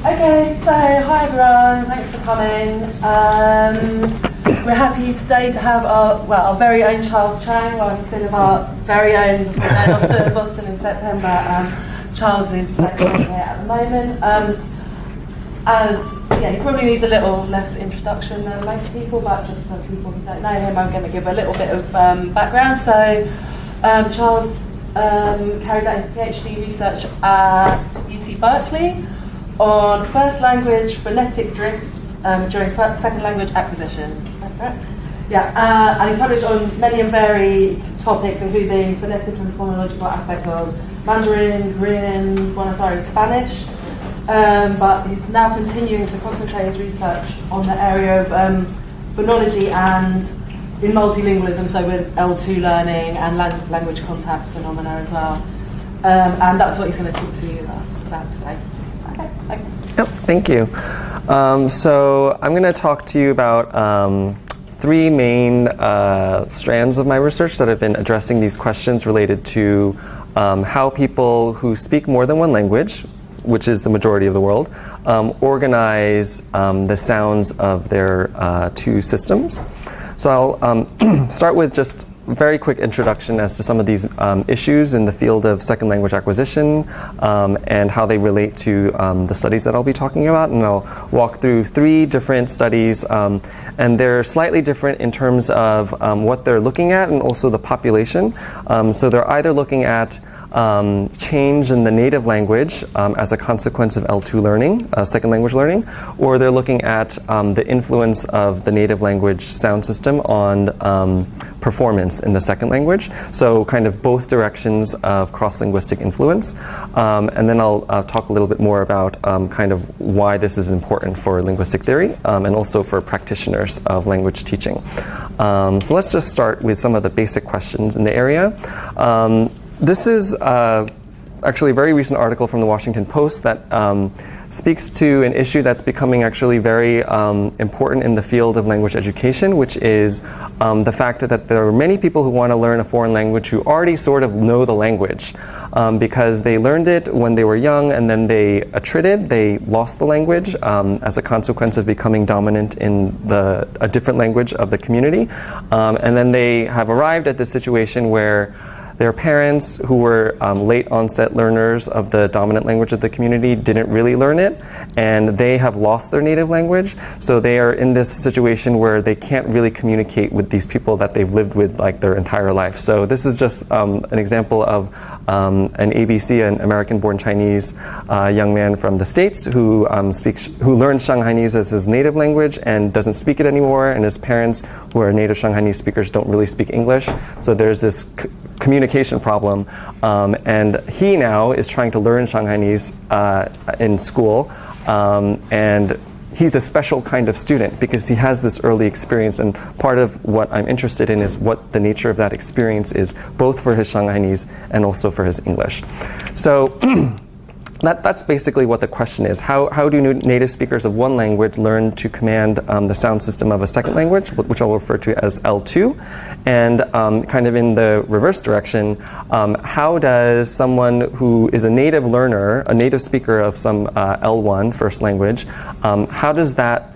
Okay, so hi everyone, thanks for coming. Um, we're happy today to have our well our very own Charles Chang, well instead of our very own going off to Boston in September. Um, Charles is here at the moment. Um, as yeah, he probably needs a little less introduction than most people, but just for people who don't know him, I'm going to give a little bit of um, background. So, um, Charles um, carried out his PhD research at UC Berkeley on first language phonetic drift um, during first, second language acquisition. Yeah, uh, and he published on many and varied topics, including phonetic and phonological aspects of Mandarin, Korean, Buenos Aires Spanish. Um, but he's now continuing to concentrate his research on the area of um, phonology and in multilingualism, so with L2 learning and lang- language contact phenomena as well. Um, and that's what he's going to talk to us about today. Yep, thank you. Um, so I'm going to talk to you about um, three main uh, strands of my research that have been addressing these questions related to um, how people who speak more than one language, which is the majority of the world, um, organize um, the sounds of their uh, two systems. So I'll um, start with just very quick introduction as to some of these um, issues in the field of second language acquisition um, and how they relate to um, the studies that I'll be talking about. And I'll walk through three different studies, um, and they're slightly different in terms of what they're looking at and also the population. so they're either looking at um, change in the native language um, as a consequence of L2 learning, uh, second language learning, or they're looking at um, the influence of the native language sound system on um, performance in the second language. So, kind of both directions of cross linguistic influence. Um, and then I'll uh, talk a little bit more about um, kind of why this is important for linguistic theory and also for practitioners of language teaching. so, let's just start with some of the basic questions in the area. This is uh, actually a very recent article from the Washington Post that um, speaks to an issue that's becoming actually very um, important in the field of language education, which is um, the fact that there are many people who want to learn a foreign language who already sort of know the language um, because they learned it when they were young and then they attrited, they lost the language um, as a consequence of becoming dominant in the, a different language of the community. Um, and then they have arrived at this situation where their parents, who were um, late onset learners of the dominant language of the community, didn't really learn it, and they have lost their native language. So they are in this situation where they can't really communicate with these people that they've lived with like their entire life. So this is just um, an example of um, an ABC, an American-born Chinese uh, young man from the states who um, speaks, who learned Shanghainese as his native language and doesn't speak it anymore, and his parents, who are native Shanghainese speakers, don't really speak English. So there's this c- communication problem. Um, and he now is trying to learn Shanghainese uh, in school. Um, and he's a special kind of student because he has this early experience. And part of what I'm interested in is what the nature of that experience is, both for his Shanghainese and also for his English. So that, that's basically what the question is. How, how do native speakers of one language learn to command um, the sound system of a second language, which I'll refer to as L2? And um, kind of in the reverse direction, um, how does someone who is a native learner, a native speaker of some uh, L1 first language, um, how does that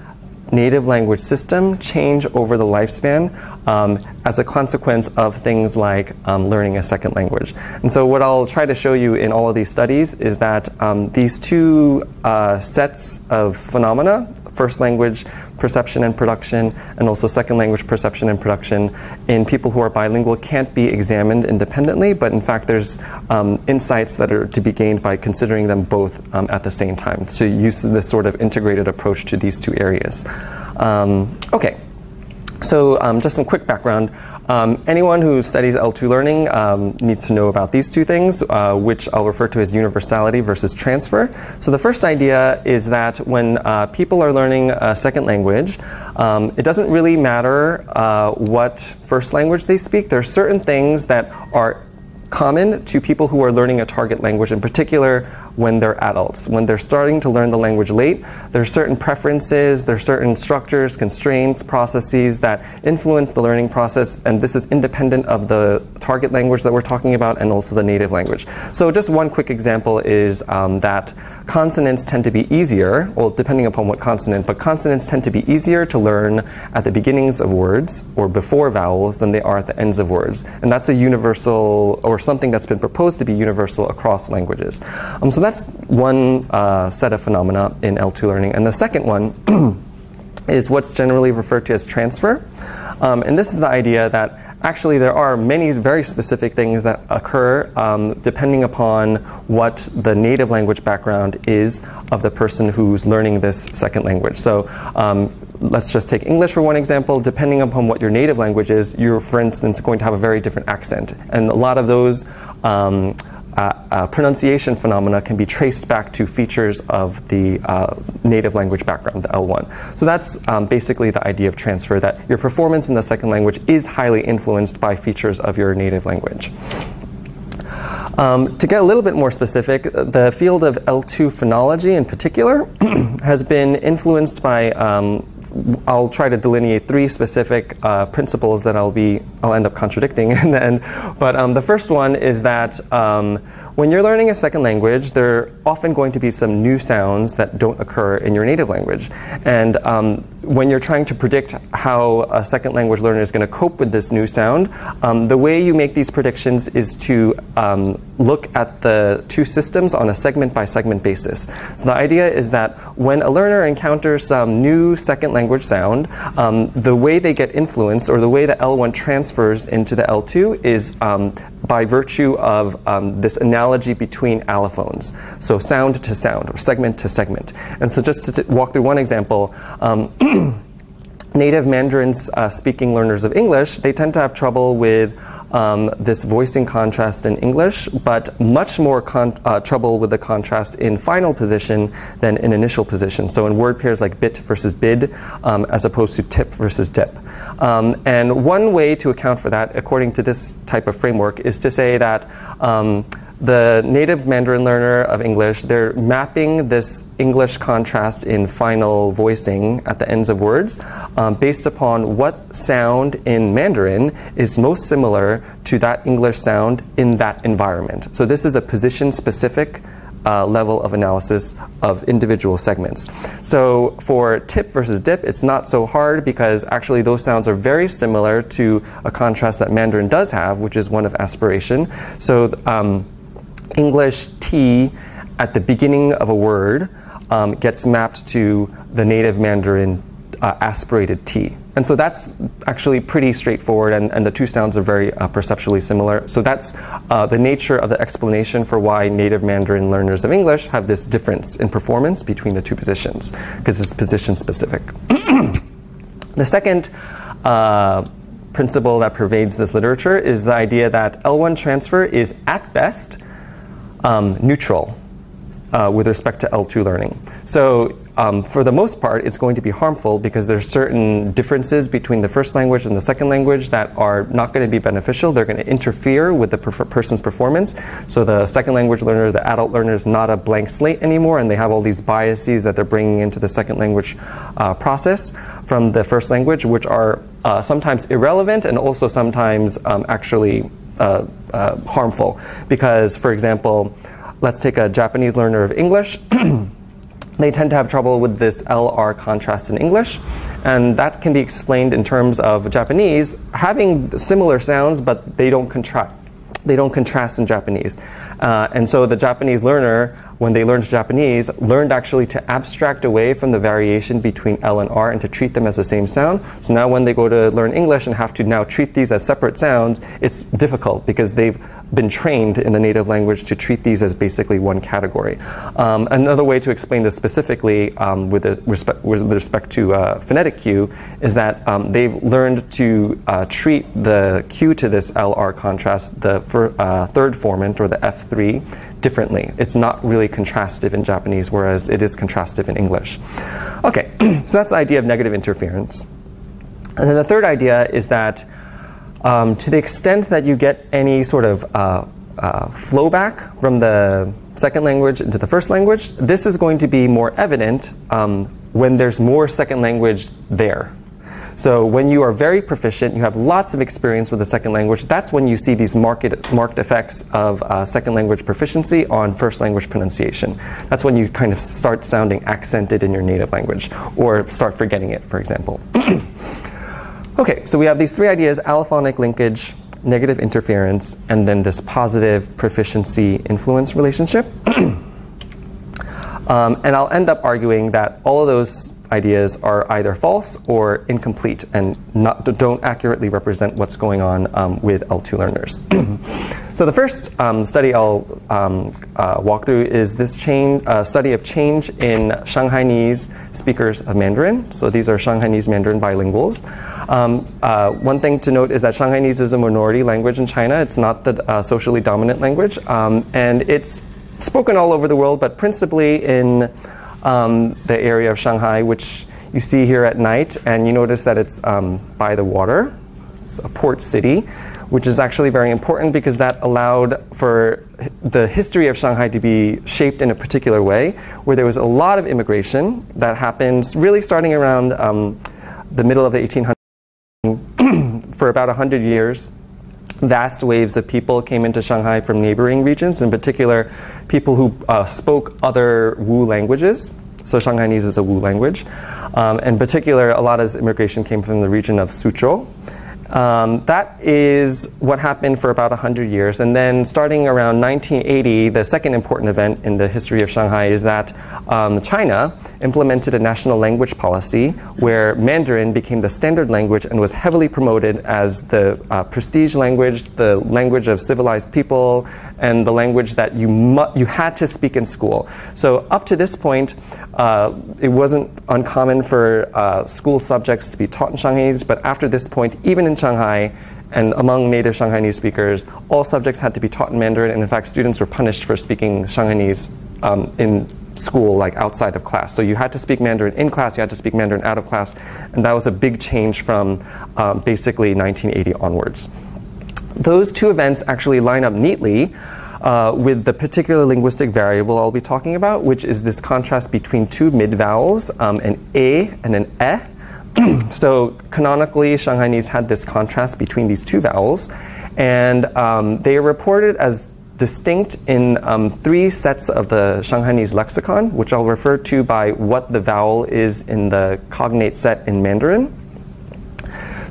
native language system change over the lifespan um, as a consequence of things like um, learning a second language. And so, what I'll try to show you in all of these studies is that um, these two uh, sets of phenomena first language perception and production, and also second language perception and production in people who are bilingual can't be examined independently, but in fact, there's um, insights that are to be gained by considering them both um, at the same time to use this sort of integrated approach to these two areas. Um, okay, so um, just some quick background. Um, anyone who studies L2 learning um, needs to know about these two things, uh, which I'll refer to as universality versus transfer. So, the first idea is that when uh, people are learning a second language, um, it doesn't really matter uh, what first language they speak. There are certain things that are common to people who are learning a target language, in particular, when they're adults. When they're starting to learn the language late, there are certain preferences, there are certain structures, constraints, processes that influence the learning process, and this is independent of the target language that we're talking about and also the native language. So, just one quick example is um, that consonants tend to be easier, well, depending upon what consonant, but consonants tend to be easier to learn at the beginnings of words or before vowels than they are at the ends of words. And that's a universal or something that's been proposed to be universal across languages. Um, so that's one uh, set of phenomena in L2 learning. And the second one is what's generally referred to as transfer. Um, and this is the idea that actually there are many very specific things that occur um, depending upon what the native language background is of the person who's learning this second language. So um, let's just take English for one example. Depending upon what your native language is, you're, for instance, going to have a very different accent. And a lot of those um, uh, uh, pronunciation phenomena can be traced back to features of the uh, native language background, the L1. So that's um, basically the idea of transfer, that your performance in the second language is highly influenced by features of your native language. Um, to get a little bit more specific, the field of L2 phonology in particular has been influenced by um, I'll try to delineate three specific uh, principles that I'll be I'll end up contradicting in the end. But um, the first one is that um, when you're learning a second language, there are often going to be some new sounds that don't occur in your native language. And um, when you're trying to predict how a second language learner is going to cope with this new sound, um, the way you make these predictions is to um, look at the two systems on a segment by segment basis. So the idea is that when a learner encounters some new second language sound, um, the way they get influenced or the way the L1 transfers into the L2 is um, by virtue of um, this analogy between allophones, so sound to sound or segment to segment. And so, just to walk through one example. Um, native Mandarin uh, speaking learners of English, they tend to have trouble with um, this voicing contrast in English, but much more uh, trouble with the contrast in final position than in initial position. So in word pairs like bit versus bid, um, as opposed to tip versus dip. Um, and one way to account for that, according to this type of framework, is to say that um, the native Mandarin learner of English, they're mapping this English contrast in final voicing at the ends of words um, based upon what sound in Mandarin is most similar to that English sound in that environment. So, this is a position specific. Uh, level of analysis of individual segments. So for tip versus dip, it's not so hard because actually those sounds are very similar to a contrast that Mandarin does have, which is one of aspiration. So um, English T at the beginning of a word um, gets mapped to the native Mandarin uh, aspirated T. And so that's actually pretty straightforward, and, and the two sounds are very uh, perceptually similar. So that's uh, the nature of the explanation for why native Mandarin learners of English have this difference in performance between the two positions, because it's position specific. the second uh, principle that pervades this literature is the idea that L1 transfer is at best um, neutral uh, with respect to L2 learning. So um, for the most part, it's going to be harmful because there's certain differences between the first language and the second language that are not going to be beneficial. They're going to interfere with the per- person's performance. So the second language learner, the adult learner, is not a blank slate anymore, and they have all these biases that they're bringing into the second language uh, process from the first language, which are uh, sometimes irrelevant and also sometimes um, actually uh, uh, harmful. Because, for example, let's take a Japanese learner of English. they tend to have trouble with this LR contrast in English, and that can be explained in terms of Japanese having similar sounds, but they don't contract. They don't contrast in Japanese. Uh, and so the Japanese learner when they learned Japanese, learned actually to abstract away from the variation between L and R and to treat them as the same sound. So now when they go to learn English and have to now treat these as separate sounds, it's difficult because they've been trained in the native language to treat these as basically one category. Um, another way to explain this specifically um, with, respect, with, respect, to uh, phonetic cue is that um, they've learned to uh, treat the cue to this LR contrast, the uh, third formant or the F3, differently. It's not really contrastive in Japanese, whereas it is contrastive in English. Okay, so that's the idea of negative interference. And then the third idea is that um, to the extent that you get any sort of uh, uh, flowback from the second language into the first language. This is going to be more evident um, when there's more second language there. So when you are very proficient, you have lots of experience with the second language, that's when you see these marked, marked effects of uh, second language proficiency on first language pronunciation. That's when you kind of start sounding accented in your native language or start forgetting it, for example. okay, so we have these three ideas allophonic linkage, negative interference, and then this positive proficiency influence relationship. um, and I'll end up arguing that all of those ideas are either false or incomplete and not, don't accurately represent what's going on um, with L2 learners. so the first um, study I'll um, uh, walk through is this uh, study of change in Shanghainese speakers of Mandarin. So these are Shanghainese Mandarin bilinguals. Um, uh, one thing to note is that Shanghainese is a minority language in China. It's not the uh, socially dominant language, um, and it's spoken all over the world, but principally in um, the area of Shanghai, which you see here at night, and you notice that it's um, by the water. It's a port city, which is actually very important because that allowed for the history of Shanghai to be shaped in a particular way, where there was a lot of immigration that happens really starting around um, the middle of the 1800s for about 100 years vast waves of people came into Shanghai from neighboring regions, in particular, people who uh, spoke other Wu languages. So Shanghainese is a Wu language. Um, in particular, a lot of this immigration came from the region of Suzhou. Um, that is what happened for about 100 years. And then starting around 1980, the second important event in the history of Shanghai is that um, China implemented a national language policy where Mandarin became the standard language and was heavily promoted as the uh, prestige language, the language of civilized people, and the language that you, mu- you had to speak in school. So up to this point, uh, it wasn't uncommon for uh, school subjects to be taught in Shanghainese, but after this point, even in Shanghai, and among native Shanghainese speakers, all subjects had to be taught in Mandarin, and in fact, students were punished for speaking Shanghainese um, in school, like outside of class. So you had to speak Mandarin in class, you had to speak Mandarin out of class, and that was a big change from um, basically 1980 onwards. Those two events actually line up neatly uh, with the particular linguistic variable I'll be talking about, which is this contrast between two mid vowels, um, an a and an e. so canonically, Shanghainese had this contrast between these two vowels, and um, they are reported as distinct in um, three sets of the Shanghainese lexicon, which I'll refer to by what the vowel is in the cognate set in Mandarin.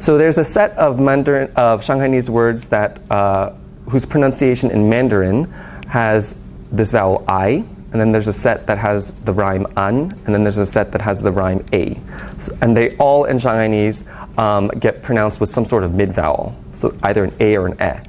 So there's a set of Mandarin of Shanghainese words that uh, whose pronunciation in Mandarin has this vowel I, and then there's a set that has the rhyme an, and then there's a set that has the rhyme a. So, and they all in Shanghainese um, get pronounced with some sort of mid vowel, so either an a or an e.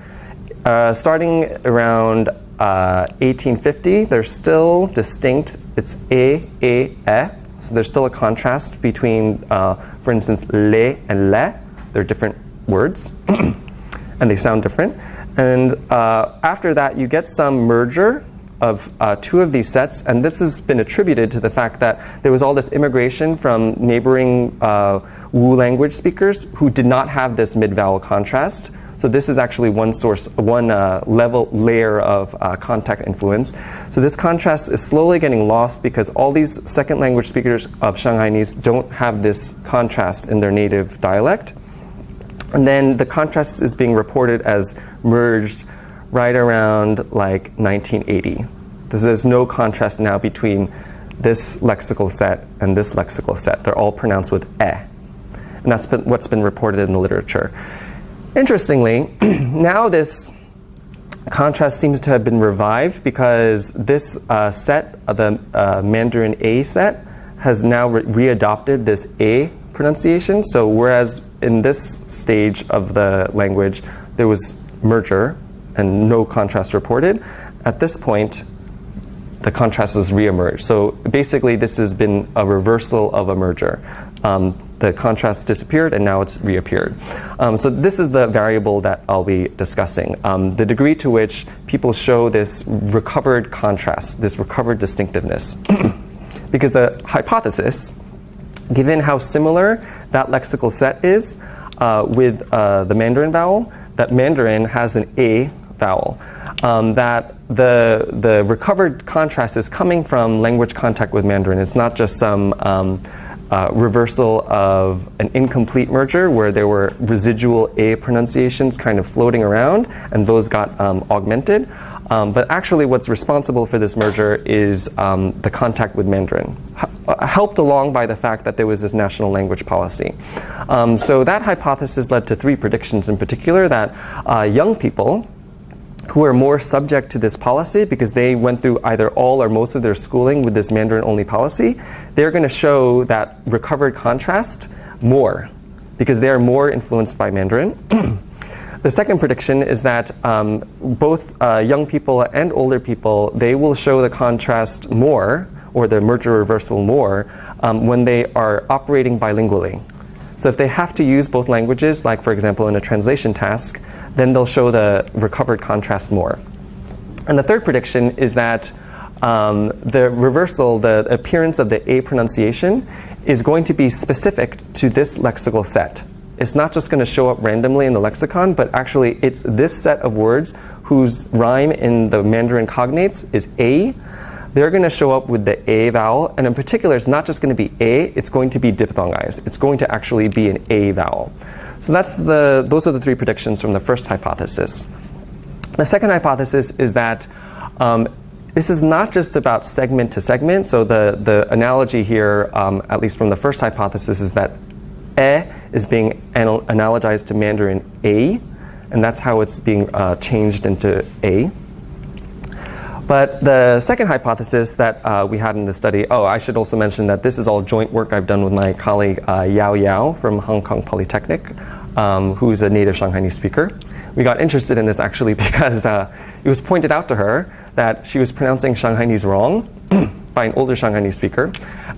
Uh, starting around uh, 1850, they're still distinct. It's a, a, e. So there's still a contrast between, uh, for instance, le and le. They're different words, and they sound different. And uh, after that, you get some merger of uh, two of these sets, and this has been attributed to the fact that there was all this immigration from neighboring uh, Wu language speakers who did not have this mid vowel contrast. So this is actually one source, one uh, level layer of uh, contact influence. So this contrast is slowly getting lost because all these second language speakers of Shanghainese don't have this contrast in their native dialect. And then the contrast is being reported as merged right around like 1980. There's no contrast now between this lexical set and this lexical set. They're all pronounced with e. And that's been, what's been reported in the literature. Interestingly, now this contrast seems to have been revived because this uh, set, uh, the uh, Mandarin A set, has now re- readopted this A pronunciation. So whereas in this stage of the language there was merger and no contrast reported, at this point the contrast has reemerged. So basically this has been a reversal of a merger. Um, the contrast disappeared and now it's reappeared. Um, so this is the variable that I'll be discussing. Um, the degree to which people show this recovered contrast, this recovered distinctiveness. because the hypothesis given how similar that lexical set is uh, with uh, the Mandarin vowel, that Mandarin has an A vowel. Um, that the, the recovered contrast is coming from language contact with Mandarin. It's not just some um, uh, reversal of an incomplete merger where there were residual A pronunciations kind of floating around, and those got um, augmented. Um, but actually, what's responsible for this merger is um, the contact with Mandarin, uh, helped along by the fact that there was this national language policy. Um, so that hypothesis led to three predictions in particular that uh, young people who are more subject to this policy because they went through either all or most of their schooling with this Mandarin only policy, they're going to show that recovered contrast more because they are more influenced by Mandarin. the second prediction is that um, both uh, young people and older people they will show the contrast more or the merger reversal more um, when they are operating bilingually. So if they have to use both languages, like for example in a translation task, then they'll show the recovered contrast more. And the third prediction is that um, the reversal, the appearance of the A pronunciation, is going to be specific to this lexical set. It's not just going to show up randomly in the lexicon, but actually it's this set of words whose rhyme in the Mandarin cognates is A. They're going to show up with the A vowel, and in particular, it's not just going to be A, it's going to be diphthongized. It's going to actually be an A vowel. So that's the, those are the three predictions from the first hypothesis. The second hypothesis is that um, this is not just about segment to segment. So the, the analogy here, um, at least from the first hypothesis, is that e is being anal- analogized to Mandarin a, and that's how it's being uh, changed into a. But the second hypothesis that uh, we had in the study, oh, I should also mention that this is all joint work I've done with my colleague uh, Yao Yao from Hong Kong Polytechnic, um, who's a native Shanghainese speaker. We got interested in this actually because uh, it was pointed out to her that she was pronouncing Shanghainese wrong by an older Shanghainese speaker.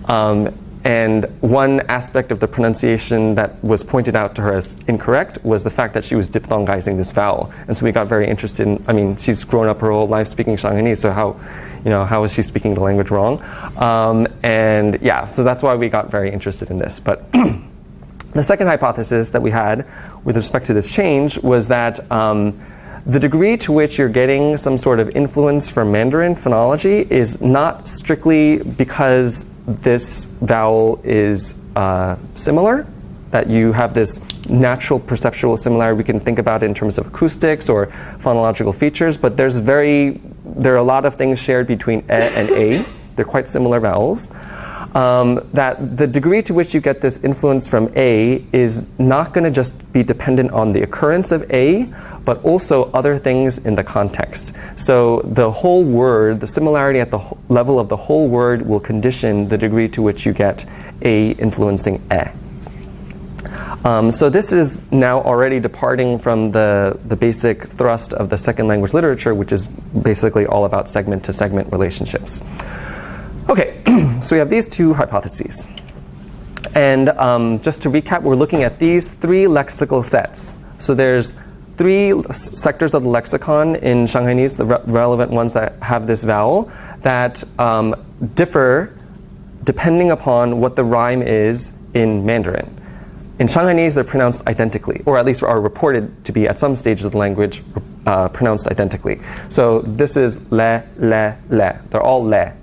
Um, and one aspect of the pronunciation that was pointed out to her as incorrect was the fact that she was diphthongizing this vowel. And so we got very interested in, I mean, she's grown up her whole life speaking Shanghainese, so how, you know, how is she speaking the language wrong? Um, and yeah, so that's why we got very interested in this. But the second hypothesis that we had with respect to this change was that um, the degree to which you're getting some sort of influence from Mandarin phonology is not strictly because this vowel is uh, similar, that you have this natural perceptual similarity. We can think about in terms of acoustics or phonological features, but there's very there are a lot of things shared between e and a. They're quite similar vowels. Um, that the degree to which you get this influence from A is not going to just be dependent on the occurrence of A, but also other things in the context. So the whole word, the similarity at the level of the whole word will condition the degree to which you get A influencing E. Um, so this is now already departing from the, the basic thrust of the second language literature, which is basically all about segment to segment relationships. Okay, so we have these two hypotheses. And um, just to recap, we're looking at these three lexical sets. So there's three sectors of the lexicon in Shanghainese, the re- relevant ones that have this vowel, that um, differ depending upon what the rhyme is in Mandarin. In Shanghainese, they're pronounced identically, or at least are reported to be at some stages of the language uh, pronounced identically. So this is le, le, le. They're all le.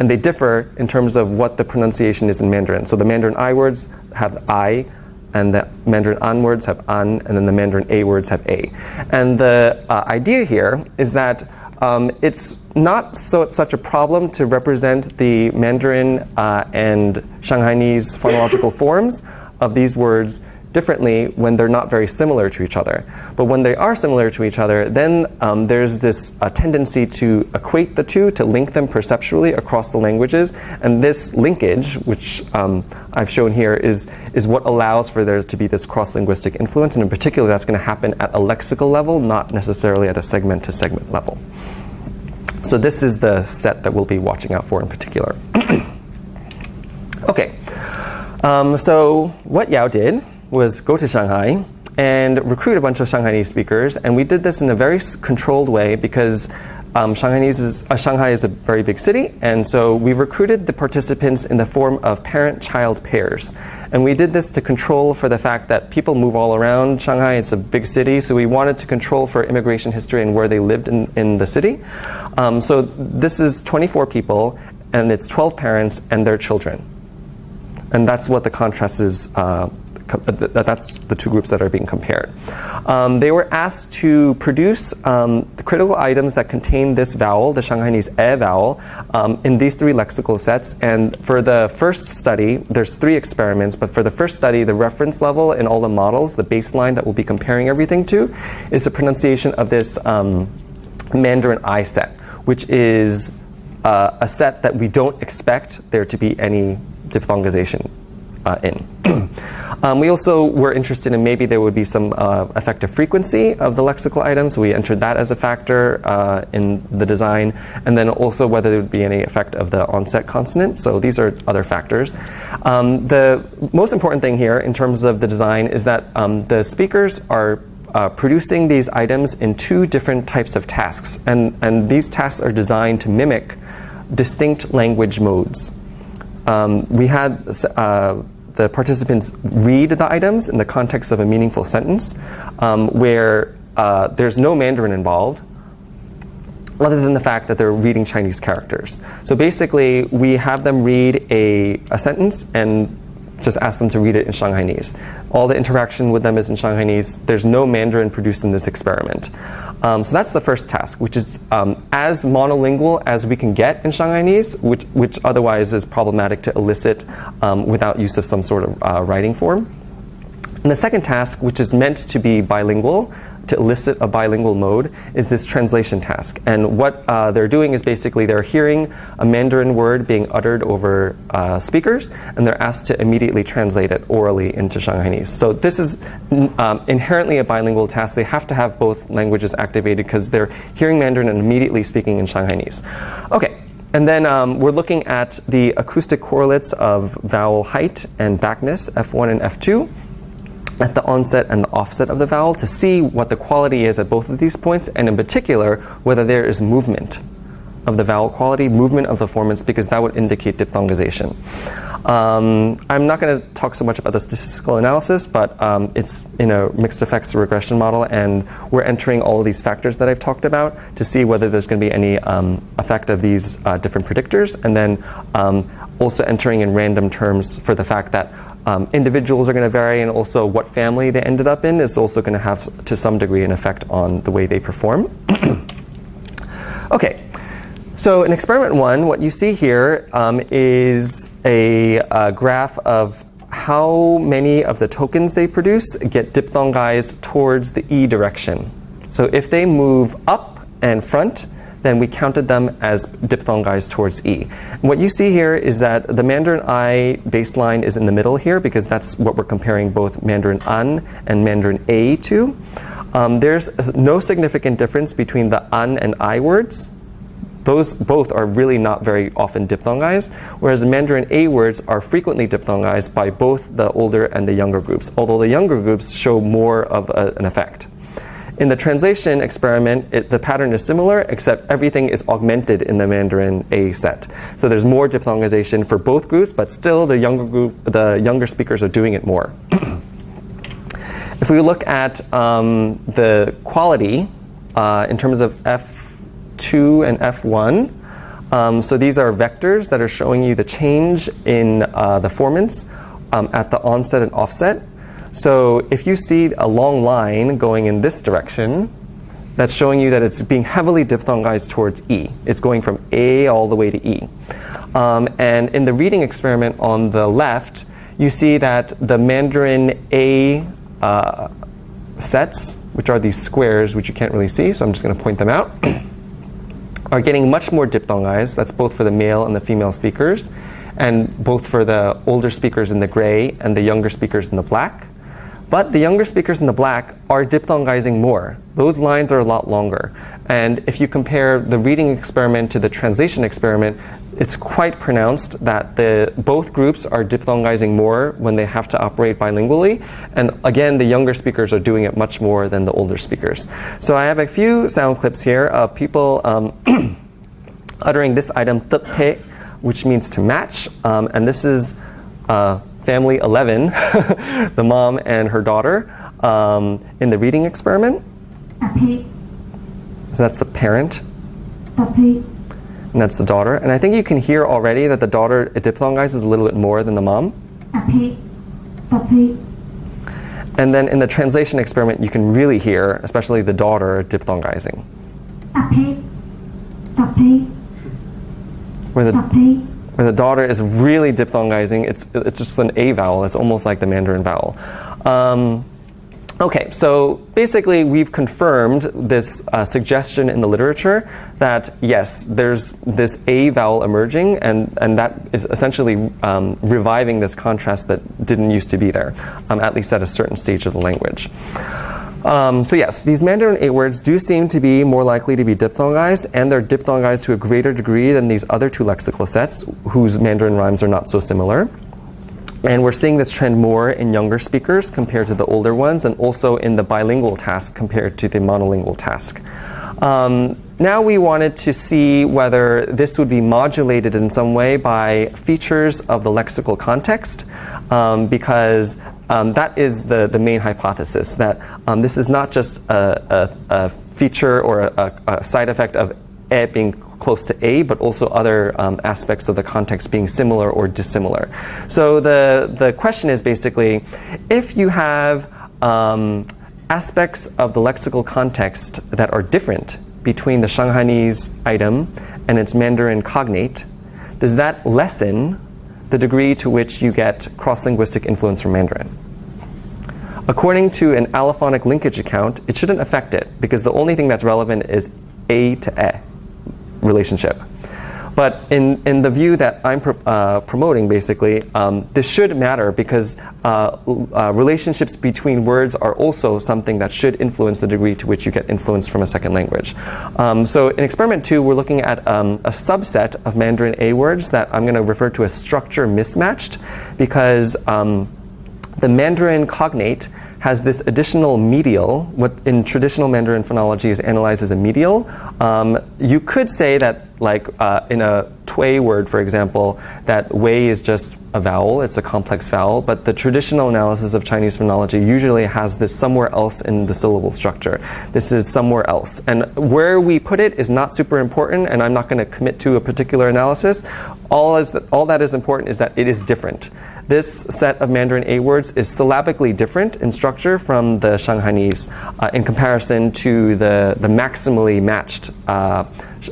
And they differ in terms of what the pronunciation is in Mandarin. So the Mandarin I words have I, and the Mandarin an words have an, and then the Mandarin a words have a. And the uh, idea here is that um, it's not so such a problem to represent the Mandarin uh, and Shanghainese phonological forms of these words differently when they're not very similar to each other. But when they are similar to each other, then um, there's this uh, tendency to equate the two, to link them perceptually across the languages. And this linkage, which um, I've shown here, is, is what allows for there to be this cross linguistic influence. And in particular, that's going to happen at a lexical level, not necessarily at a segment to segment level. So, this is the set that we'll be watching out for in particular. okay. Um, so, what Yao did was go to Shanghai and recruit a bunch of Shanghainese speakers. And we did this in a very controlled way because um, is, uh, Shanghai is a very big city, and so we recruited the participants in the form of parent-child pairs. And we did this to control for the fact that people move all around Shanghai. It's a big city, so we wanted to control for immigration history and where they lived in, in the city. Um, so this is 24 people, and it's 12 parents and their children. And that's what the contrast is uh, that's the two groups that are being compared. Um, they were asked to produce um, the critical items that contain this vowel, the Shanghainese e vowel, um, in these three lexical sets. And for the first study, there's three experiments, but for the first study, the reference level in all the models, the baseline that we'll be comparing everything to, is the pronunciation of this um, Mandarin I set, which is uh, a set that we don't expect there to be any diphthongization uh, in. um, we also were interested in maybe there would be some uh, effective frequency of the lexical items. We entered that as a factor uh, in the design, and then also whether there would be any effect of the onset consonant. So these are other factors. Um, the most important thing here in terms of the design is that um, the speakers are uh, producing these items in two different types of tasks, and, and these tasks are designed to mimic distinct language modes. Um, we had uh, the participants read the items in the context of a meaningful sentence um, where uh, there's no Mandarin involved, other than the fact that they're reading Chinese characters. So basically, we have them read a, a sentence and just ask them to read it in Shanghainese. All the interaction with them is in Shanghainese. There's no Mandarin produced in this experiment. Um, so that's the first task, which is um, as monolingual as we can get in Shanghainese, which, which otherwise is problematic to elicit um, without use of some sort of uh, writing form. And the second task, which is meant to be bilingual, to elicit a bilingual mode, is this translation task. And what uh, they're doing is basically they're hearing a Mandarin word being uttered over uh, speakers, and they're asked to immediately translate it orally into Shanghainese. So this is um, inherently a bilingual task. They have to have both languages activated because they're hearing Mandarin and immediately speaking in Shanghainese. Okay. And then um, we're looking at the acoustic correlates of vowel height and backness, F1 and F2 at the onset and the offset of the vowel to see what the quality is at both of these points, and in particular, whether there is movement of the vowel quality, movement of the formants, because that would indicate diphthongization. Um, I'm not going to talk so much about the statistical analysis, but um, it's in a mixed effects regression model, and we're entering all of these factors that I've talked about to see whether there's going to be any um, effect of these uh, different predictors, and then um, also entering in random terms for the fact that um, individuals are going to vary, and also what family they ended up in is also going to have, to some degree, an effect on the way they perform. okay, so in experiment one, what you see here um, is a, a, graph of how many of the tokens they produce get diphthongized towards the E direction. So if they move up and front, then we counted them as diphthongized towards E. And what you see here is that the Mandarin I baseline is in the middle here because that's what we're comparing both Mandarin An and Mandarin A to. Um, there's no significant difference between the An and I words. Those both are really not very often diphthongized, whereas the Mandarin A words are frequently diphthongized by both the older and the younger groups, although the younger groups show more of a, an effect. In the translation experiment, it, the pattern is similar, except everything is augmented in the Mandarin A set. So there's more diphthongization for both groups, but still the younger group, the younger speakers are doing it more. if we look at um, the quality uh, in terms of F2 and F1, um, so these are vectors that are showing you the change in uh, the formants um, at the onset and offset. So if you see a long line going in this direction, that's showing you that it's being heavily diphthongized towards E. It's going from A all the way to E. Um, and in the reading experiment on the left, you see that the Mandarin A uh, sets, which are these squares, which you can't really see, so I'm just going to point them out, are getting much more diphthongized. That's both for the male and the female speakers, and both for the older speakers in the gray and the younger speakers in the black. But the younger speakers in the black are diphthongizing more. Those lines are a lot longer. And if you compare the reading experiment to the translation experiment, it's quite pronounced that the, both groups are diphthongizing more when they have to operate bilingually. And again, the younger speakers are doing it much more than the older speakers. So I have a few sound clips here of people um, uttering this item, pe, which means to match. Um, and this is uh, family 11, the mom and her daughter, um, in the reading experiment. So that's the parent. And that's the daughter. And I think you can hear already that the daughter diphthongizes a little bit more than the mom. And then in the translation experiment, you can really hear, especially the daughter, diphthongizing. Where the, where the daughter is really diphthongizing, it's, it's just an A vowel. It's almost like the Mandarin vowel. Um, Okay, so basically, we've confirmed this uh, suggestion in the literature that yes, there's this A vowel emerging, and, and that is essentially um, reviving this contrast that didn't used to be there, um, at least at a certain stage of the language. Um, so yes, these Mandarin A words do seem to be more likely to be diphthongized, and they're diphthongized to a greater degree than these other two lexical sets, whose Mandarin rhymes are not so similar. And we're seeing this trend more in younger speakers compared to the older ones, and also in the bilingual task compared to the monolingual task. Um, now we wanted to see whether this would be modulated in some way by features of the lexical context, um, because um, that is the, the main hypothesis that um, this is not just a, a, a feature or a, a, side effect of E being close to A, but also other um, aspects of the context being similar or dissimilar. So the, the question is basically if you have um, aspects of the lexical context that are different between the Shanghainese item and its Mandarin cognate, does that lessen the degree to which you get cross linguistic influence from Mandarin? According to an allophonic linkage account, it shouldn't affect it because the only thing that's relevant is A to E relationship. But in, in the view that I'm pro- uh, promoting, basically, um, this should matter because uh, uh, relationships between words are also something that should influence the degree to which you get influenced from a second language. Um, so in experiment two, we're looking at um, a subset of Mandarin A words that I'm going to refer to as structure mismatched because um, the Mandarin cognate has this additional medial, what in traditional Mandarin phonology is analyzed as a medial. Um, you could say that, like uh, in a Tui word, for example, that wei is just a vowel, it's a complex vowel, but the traditional analysis of Chinese phonology usually has this somewhere else in the syllable structure. This is somewhere else. And where we put it is not super important, and I'm not going to commit to a particular analysis. All, is that, all that is important is that it is different. This set of Mandarin A words is syllabically different in structure from the Shanghainese uh, in comparison to the, the maximally matched uh,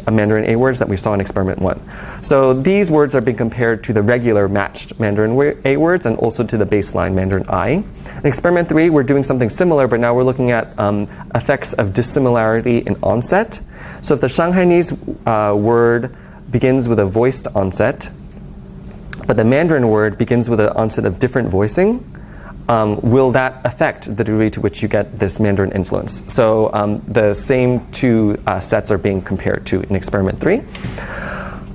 Mandarin A words that we saw in experiment one. So these words are being compared to the regular matched Mandarin A words and also to the baseline Mandarin I. In experiment three, we're doing something similar, but now we're looking at um, effects of dissimilarity in onset. So if the Shanghainese uh, word begins with a voiced onset, but the Mandarin word begins with an onset of different voicing, um, will that affect the degree to which you get this Mandarin influence? So um, the same two uh, sets are being compared to in experiment three.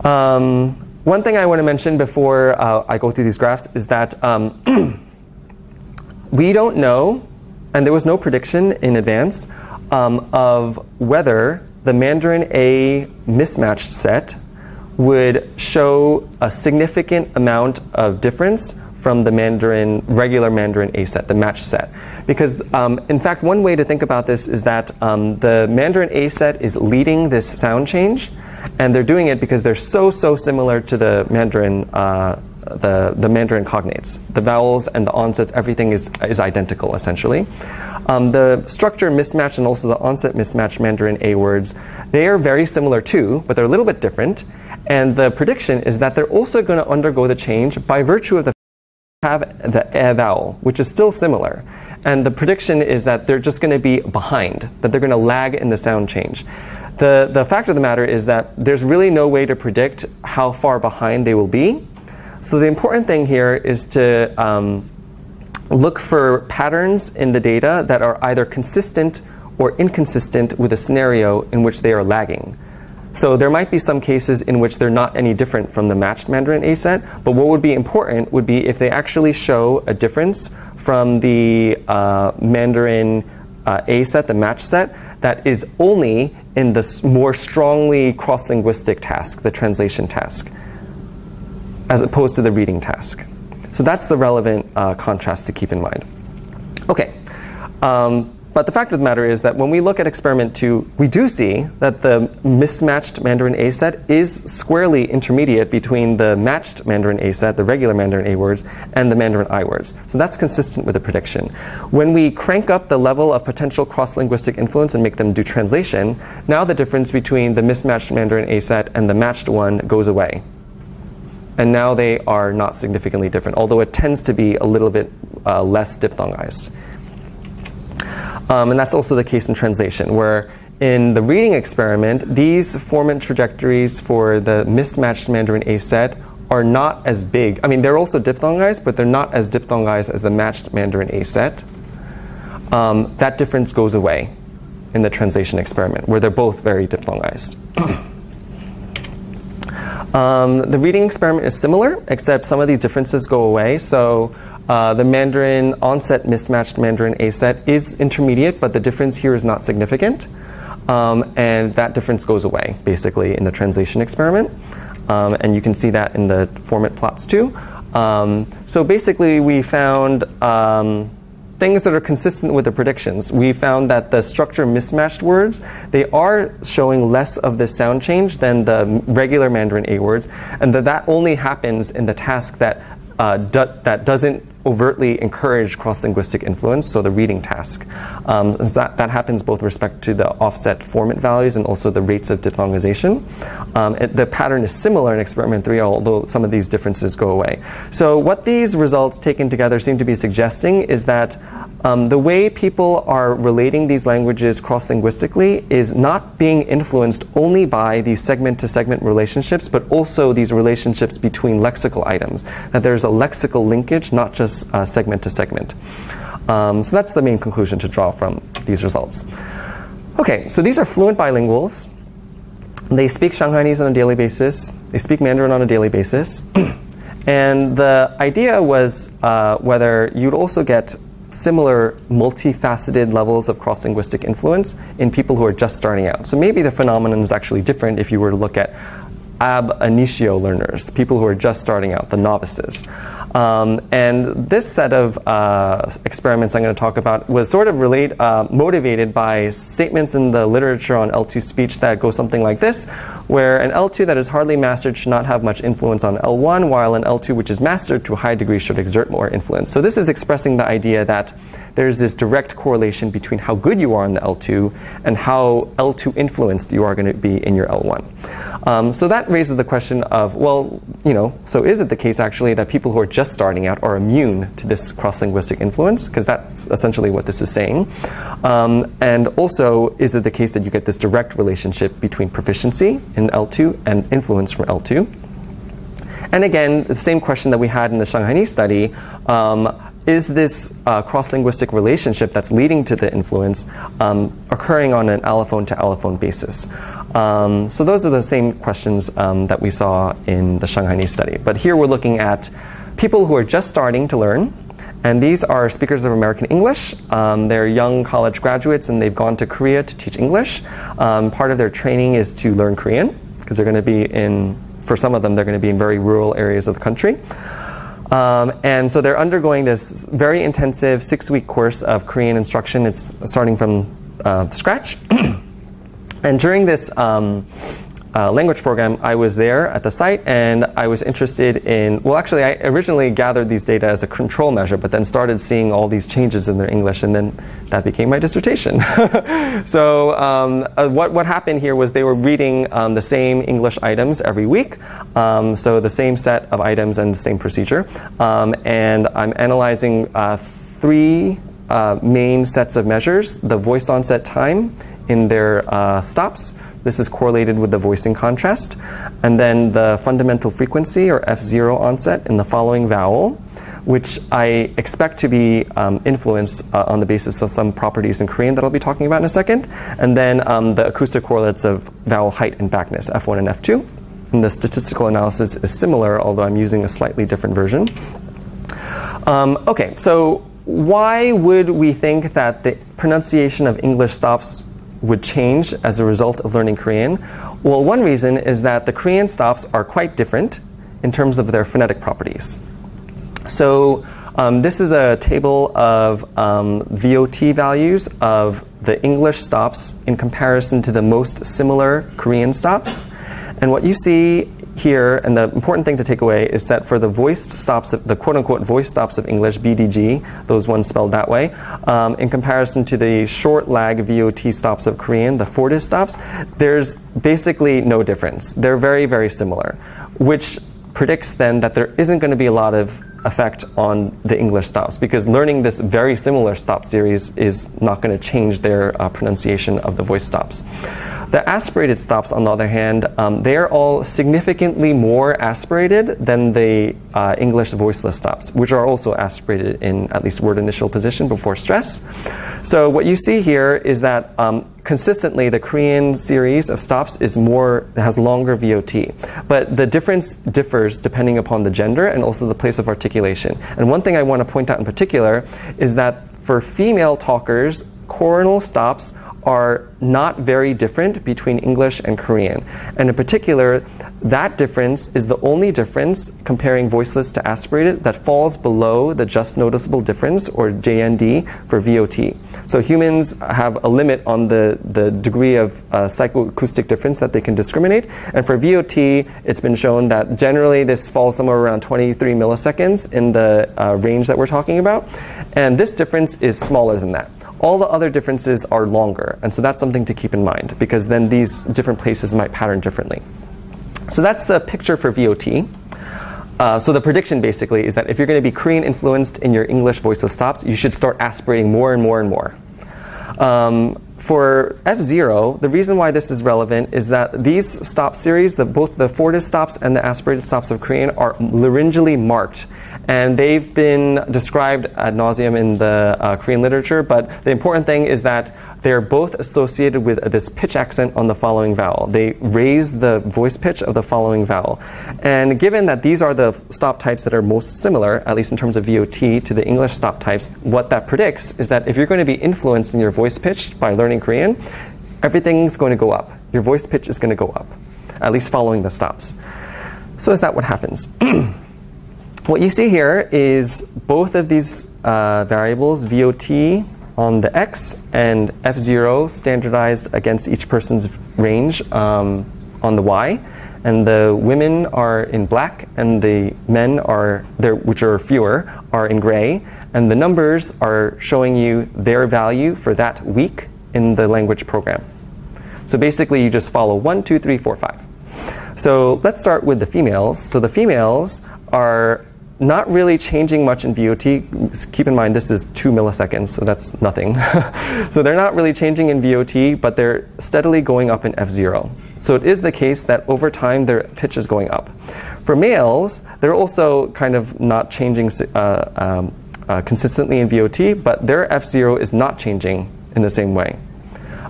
Um, one thing I want to mention before uh, I go through these graphs is that um, we don't know, and there was no prediction in advance um, of whether the Mandarin A mismatched set would show a significant amount of difference from the Mandarin, regular Mandarin A set, the match set. Because, um, in fact, one way to think about this is that um, the Mandarin A set is leading this sound change, and they're doing it because they're so, so similar to the Mandarin. Uh, the, the Mandarin cognates. The vowels and the onsets, everything is, is identical essentially. Um, the structure mismatch and also the onset mismatch Mandarin A words, they are very similar too, but they're a little bit different. And the prediction is that they're also going to undergo the change by virtue of the have the e vowel, which is still similar. And the prediction is that they're just going to be behind, that they're going to lag in the sound change. The, the fact of the matter is that there's really no way to predict how far behind they will be. So the important thing here is to um, look for patterns in the data that are either consistent or inconsistent with a scenario in which they are lagging. So there might be some cases in which they're not any different from the matched Mandarin A set, but what would be important would be if they actually show a difference from the uh, Mandarin uh, A set, the match set, that is only in the more strongly cross linguistic task, the translation task, as opposed to the reading task. So that's the relevant uh, contrast to keep in mind. Okay. Um, but the fact of the matter is that when we look at experiment two, we do see that the mismatched Mandarin A set is squarely intermediate between the matched Mandarin A set, the regular Mandarin A words, and the Mandarin I words. So that's consistent with the prediction. When we crank up the level of potential cross linguistic influence and make them do translation, now the difference between the mismatched Mandarin A set and the matched one goes away. And now they are not significantly different, although it tends to be a little bit uh, less diphthongized. Um, and that's also the case in translation, where in the reading experiment, these formant trajectories for the mismatched Mandarin A set are not as big. I mean, they're also diphthongized, but they're not as diphthongized as the matched Mandarin A set. Um, that difference goes away in the translation experiment, where they're both very diphthongized. um, the reading experiment is similar, except some of these differences go away. So uh, the Mandarin onset mismatched Mandarin A set is intermediate, but the difference here is not significant. Um, and that difference goes away basically in the translation experiment. Um, and you can see that in the formant plots too. Um, so basically, we found um, things that are consistent with the predictions. We found that the structure mismatched words, they are showing less of the sound change than the regular Mandarin A words, and that that only happens in the task that, uh, do, that doesn't overtly encourage cross-linguistic influence, so the reading task. Um, that, that happens both respect to the offset formant values and also the rates of diphthongization. Um, it, the pattern is similar in experiment three, although some of these differences go away. So what these results taken together seem to be suggesting is that um, the way people are relating these languages cross-linguistically is not being influenced only by these segment-to-segment relationships, but also these relationships between lexical items. That there's a lexical linkage, not just uh, segment to segment. Um, so that's the main conclusion to draw from these results. Okay, so these are fluent bilinguals. They speak Shanghainese on a daily basis. They speak Mandarin on a daily basis. and the idea was uh, whether you'd also get similar multifaceted levels of cross linguistic influence in people who are just starting out. So maybe the phenomenon is actually different if you were to look at ab initio learners, people who are just starting out, the novices. Um, and this set of uh, experiments I'm going to talk about was sort of relate, uh, motivated by statements in the literature on L2 speech that go something like this, where an L2 that is hardly mastered should not have much influence on L1, while an L2 which is mastered to a high degree should exert more influence. So this is expressing the idea that there's this direct correlation between how good you are in the L2 and how L2 influenced you are going to be in your L1. Um, so that raises the question of, well, you know, so is it the case actually that people who are just starting out are immune to this cross-linguistic influence? Because that's essentially what this is saying. Um, and also, is it the case that you get this direct relationship between proficiency in L2 and influence from L2? And again, the same question that we had in the Shanghainese study. Um, is this uh, cross-linguistic relationship that's leading to the influence um, occurring on an allophone to allophone basis? Um, so those are the same questions um, that we saw in the Shanghainese study. But here we're looking at people who are just starting to learn, and these are speakers of American English. Um, they're young college graduates, and they've gone to Korea to teach English. Um, part of their training is to learn Korean, because they're going to be in, for some of them, they're going to be in very rural areas of the country. Um, and so they're undergoing this very intensive six week course of Korean instruction. It's starting from uh, scratch. and during this um, uh, language program, I was there at the site and I was interested in, well, actually, I originally gathered these data as a control measure, but then started seeing all these changes in their English, and then that became my dissertation. so, um, uh, what, what happened here was they were reading um, the same English items every week, um, so the same set of items and the same procedure. Um, and I'm analyzing uh, three uh, main sets of measures the voice onset time in their uh, stops. This is correlated with the voicing contrast. And then the fundamental frequency, or F0 onset, in the following vowel, which I expect to be um, influenced uh, on the basis of some properties in Korean that I'll be talking about in a second, and then um, the acoustic correlates of vowel height and backness, F1 and F2. And the statistical analysis is similar, although I'm using a slightly different version. Um, okay, so why would we think that the pronunciation of English stops would change as a result of learning Korean? Well, one reason is that the Korean stops are quite different in terms of their phonetic properties. So, um, this is a table of um, VOT values of the English stops in comparison to the most similar Korean stops. And what you see here, and the important thing to take away is that for the voiced stops, of, the quote unquote voiced stops of English, BDG, those ones spelled that way, um, in comparison to the short lag VOT stops of Korean, the Fortis stops, there's basically no difference. They're very, very similar, which predicts then that there isn't going to be a lot of effect on the English stops because learning this very similar stop series is not going to change their uh, pronunciation of the voice stops. The aspirated stops, on the other hand, um, they're all significantly more aspirated than the uh, English voiceless stops, which are also aspirated in at least word initial position before stress. So what you see here is that um, consistently the Korean series of stops is more has longer VOT, but the difference differs depending upon the gender and also the place of articulation. And one thing I want to point out in particular is that for female talkers, coronal stops are not very different between English and Korean. And in particular, that difference is the only difference comparing voiceless to aspirated that falls below the just noticeable difference, or JND, for VOT. So humans have a limit on the, the degree of uh, psychoacoustic difference that they can discriminate. And for VOT, it's been shown that generally this falls somewhere around 23 milliseconds in the uh, range that we're talking about. And this difference is smaller than that all the other differences are longer. And so that's something to keep in mind because then these different places might pattern differently. So that's the picture for VOT. Uh, so the prediction basically is that if you're going to be Korean influenced in your English voiceless stops, you should start aspirating more and more and more. Um, for F0, the reason why this is relevant is that these stop series, the, both the Fortis stops and the aspirated stops of Korean, are laryngeally marked. And they've been described ad nauseum in the uh, Korean literature, but the important thing is that they're both associated with this pitch accent on the following vowel. They raise the voice pitch of the following vowel. And given that these are the stop types that are most similar, at least in terms of VOT, to the English stop types, what that predicts is that if you're going to be influenced in your voice pitch by learning Korean, everything's going to go up. Your voice pitch is going to go up, at least following the stops. So is that what happens? what you see here is both of these uh, variables, VOT on the X and F0 standardized against each person's range um, on the Y. And the women are in black, and the men are there, which are fewer, are in gray. And the numbers are showing you their value for that week in the language program. So basically, you just follow one, two, three, four, five. So let's start with the females. So the females are not really changing much in VOT. Keep in mind this is two milliseconds, so that's nothing. so they're not really changing in VOT, but they're steadily going up in F0. So it is the case that over time their pitch is going up. For males, they're also kind of not changing uh, um, uh, consistently in VOT, but their F0 is not changing in the same way.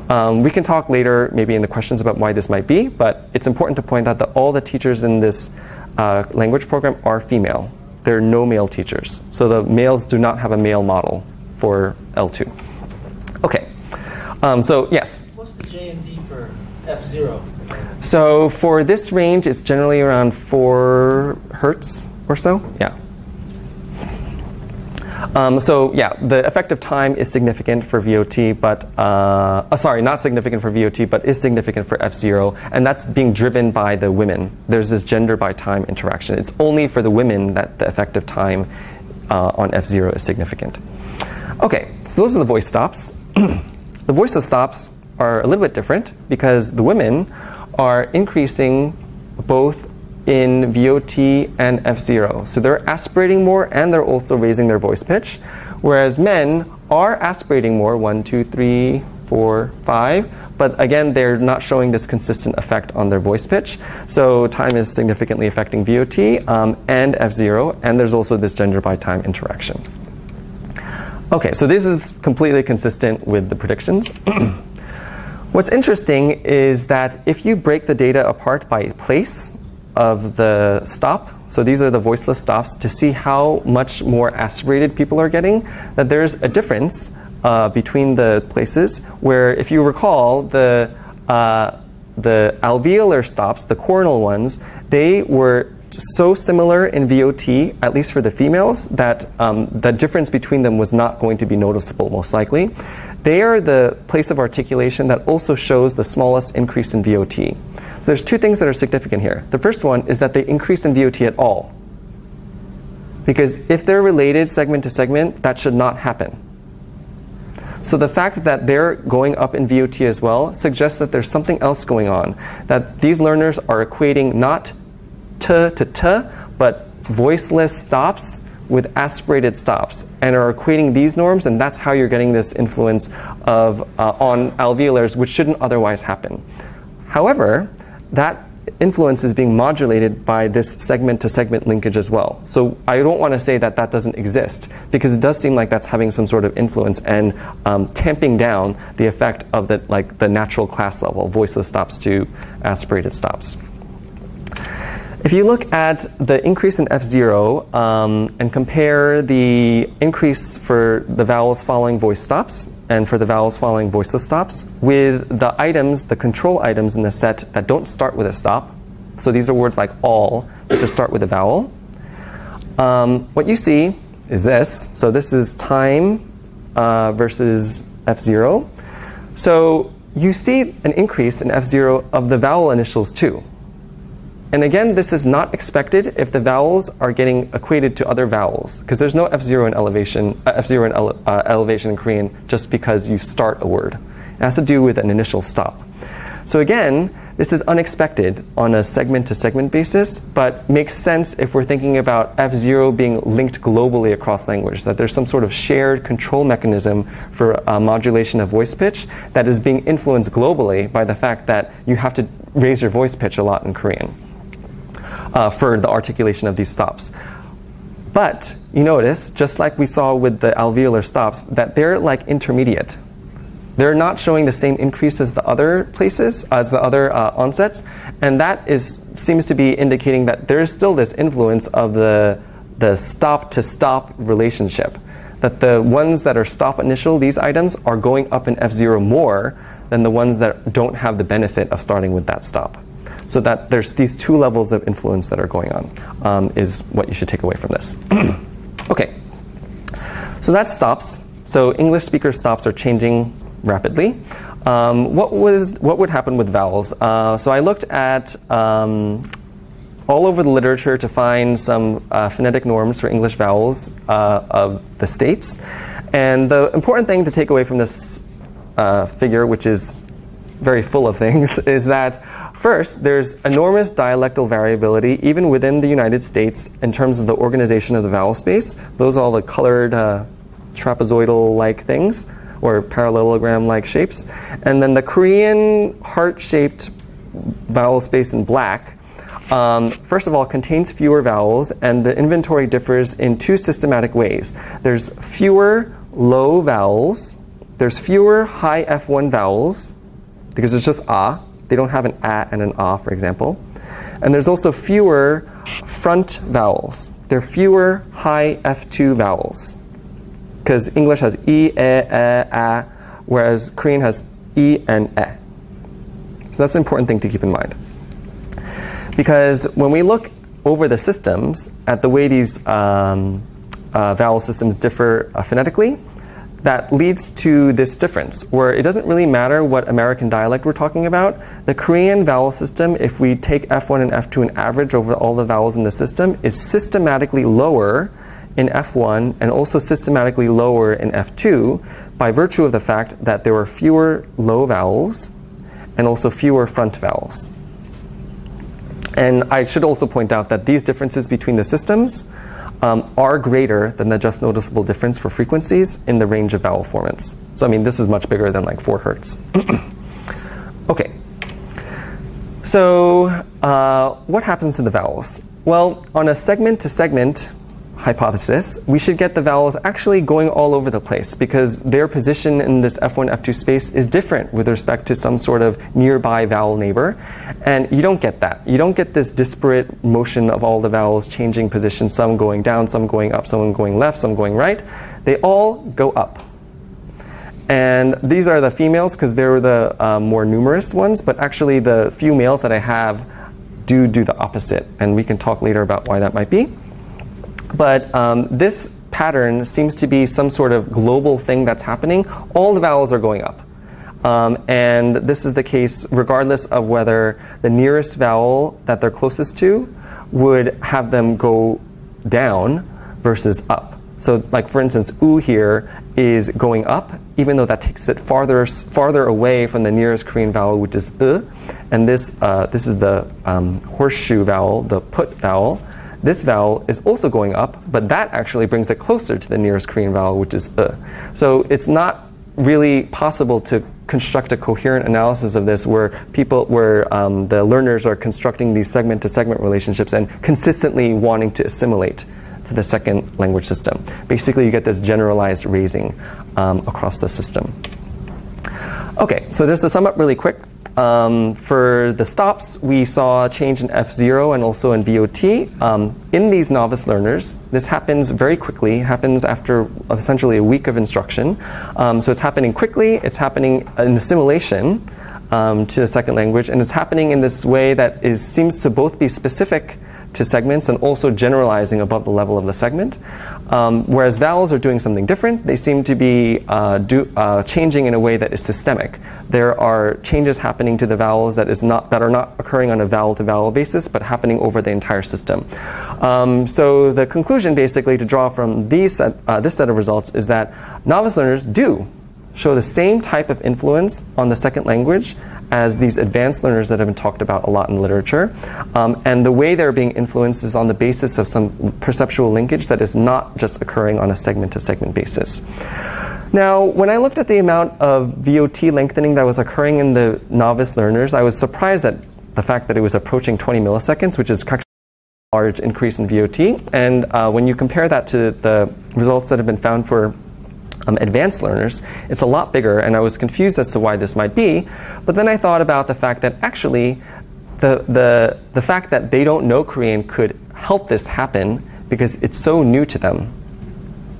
Um, we can talk later, maybe in the questions, about why this might be, but it's important to point out that all the teachers in this uh, language program are female there are no male teachers. So the males do not have a male model for L2. Okay. Um, so, yes? What's the JND for F0? So for this range, it's generally around 4 hertz or so. Yeah. Um, so yeah, the effective time is significant for VOT, but uh, uh, sorry, not significant for VOT, but is significant for F0, and that's being driven by the women. There's this gender by time interaction. It's only for the women that the effective time uh, on F0 is significant. Okay, so those are the voice stops. the voiceless stops are a little bit different because the women are increasing both in VOT and F0. So they're aspirating more and they're also raising their voice pitch. Whereas men are aspirating more, one, two, three, four, five, but again, they're not showing this consistent effect on their voice pitch. So time is significantly affecting VOT um, and F0, and there's also this gender by time interaction. Okay, so this is completely consistent with the predictions. What's interesting is that if you break the data apart by place of the stop, so these are the voiceless stops, to see how much more aspirated people are getting, that there's a difference uh, between the places where, if you recall, the uh, the alveolar stops, the coronal ones, they were so similar in VOT, at least for the females, that um, the difference between them was not going to be noticeable, most likely. They are the place of articulation that also shows the smallest increase in VOT. So there's two things that are significant here. The first one is that they increase in VOT at all. Because if they're related segment to segment, that should not happen. So the fact that they're going up in VOT as well suggests that there's something else going on. That these learners are equating not t to t, but voiceless stops with aspirated stops and are equating these norms, and that's how you're getting this influence of, uh, on alveolars, which shouldn't otherwise happen. However, that influence is being modulated by this segment to segment linkage as well. So I don't want to say that that doesn't exist because it does seem like that's having some sort of influence and um, tamping down the effect of the like the natural class level voiceless stops to aspirated stops. If you look at the increase in F0 um, and compare the increase for the vowels following voice stops and for the vowels following voiceless stops with the items, the control items in the set that don't start with a stop, so these are words like all that just start with a vowel, um, what you see is this. So this is time uh, versus F0. So you see an increase in F0 of the vowel initials too. And again, this is not expected if the vowels are getting equated to other vowels, because there's no F0 in elevation, uh, F0 in ele uh, elevation in Korean just because you start a word. It has to do with an initial stop. So again, this is unexpected on a segment to segment basis, but makes sense if we're thinking about F0 being linked globally across language, that there's some sort of shared control mechanism for uh, modulation of voice pitch that is being influenced globally by the fact that you have to raise your voice pitch a lot in Korean uh, for the articulation of these stops. But you notice, just like we saw with the alveolar stops, that they're like intermediate. They're not showing the same increase as the other places, as the other uh, onsets, and that is seems to be indicating that there is still this influence of the the stop to stop relationship. That the ones that are stop initial, these items, are going up in F0 more than the ones that don't have the benefit of starting with that stop. So that there's these two levels of influence that are going on um, is what you should take away from this. okay, so that stops. So English speaker stops are changing rapidly. Um, what was what would happen with vowels? Uh, so I looked at um, all over the literature to find some uh, phonetic norms for English vowels uh, of the states, and the important thing to take away from this uh, figure, which is very full of things, is that First, there's enormous dialectal variability even within the United States in terms of the organization of the vowel space. Those are all the colored uh, trapezoidal-like things or parallelogram-like shapes. And then the Korean heart-shaped vowel space in black um, first of all, contains fewer vowels, and the inventory differs in two systematic ways. There's fewer low vowels, there's fewer high F1 vowels, because it's just ah, they don't have an a and an ah, for example. And there's also fewer front vowels. There are fewer high F2 vowels. Because English has e, e, e, a, whereas Korean has e and e. So that's an important thing to keep in mind. Because when we look over the systems at the way these um, uh, vowel systems differ uh, phonetically, that leads to this difference, where it doesn't really matter what American dialect we're talking about. The Korean vowel system, if we take F1 and F2 and average over all the vowels in the system, is systematically lower in F1 and also systematically lower in F2 by virtue of the fact that there were fewer low vowels and also fewer front vowels. And I should also point out that these differences between the systems um, are greater than the just noticeable difference for frequencies in the range of vowel formants. So I mean, this is much bigger than like 4 hertz. okay. So uh, what happens to the vowels? Well, on a segment-to-segment segment to segment hypothesis, we should get the vowels actually going all over the place because their position in this F1, F2 space is different with respect to some sort of nearby vowel neighbor. And you don't get that. You don't get this disparate motion of all the vowels changing position, some going down, some going up, some going left, some going right. They all go up. And these are the females because they're the uh, more numerous ones, but actually the few males that I have do do the opposite. And we can talk later about why that might be. But um, this pattern seems to be some sort of global thing that's happening. All the vowels are going up. Um, and this is the case regardless of whether the nearest vowel that they're closest to would have them go down versus up. So, like for instance, u here is going up, even though that takes it farther farther away from the nearest Korean vowel, which is u. And this uh, this is the um, horseshoe vowel, the put vowel. This vowel is also going up, but that actually brings it closer to the nearest Korean vowel, which is uh. So it's not really possible to construct a coherent analysis of this where people where um, the learners are constructing these segment to segment relationships and consistently wanting to assimilate to the second language system. Basically, you get this generalized raising um, across the system. Okay, so just to sum up really quick, um, for the stops, we saw a change in F0 and also in VOT. Um, in these novice learners, this happens very quickly, happens after essentially a week of instruction. Um, so it's happening quickly, it's happening in assimilation um, to the second language, and it's happening in this way that is, seems to both be specific to segments and also generalizing above the level of the segment. Um, whereas vowels are doing something different. They seem to be uh, do, uh, changing in a way that is systemic. There are changes happening to the vowels that, is not, that are not occurring on a vowel to vowel basis, but happening over the entire system. Um, so the conclusion basically to draw from these uh, this set of results is that novice learners do show the same type of influence on the second language as these advanced learners that have been talked about a lot in literature. Um, and the way they're being influenced is on the basis of some perceptual linkage that is not just occurring on a segment to segment basis. Now, when I looked at the amount of VOT lengthening that was occurring in the novice learners, I was surprised at the fact that it was approaching 20 milliseconds, which is a large increase in VOT. And uh, when you compare that to the results that have been found for um, advanced learners, it's a lot bigger, and I was confused as to why this might be. But then I thought about the fact that actually, the, the, the fact that they don't know Korean could help this happen because it's so new to them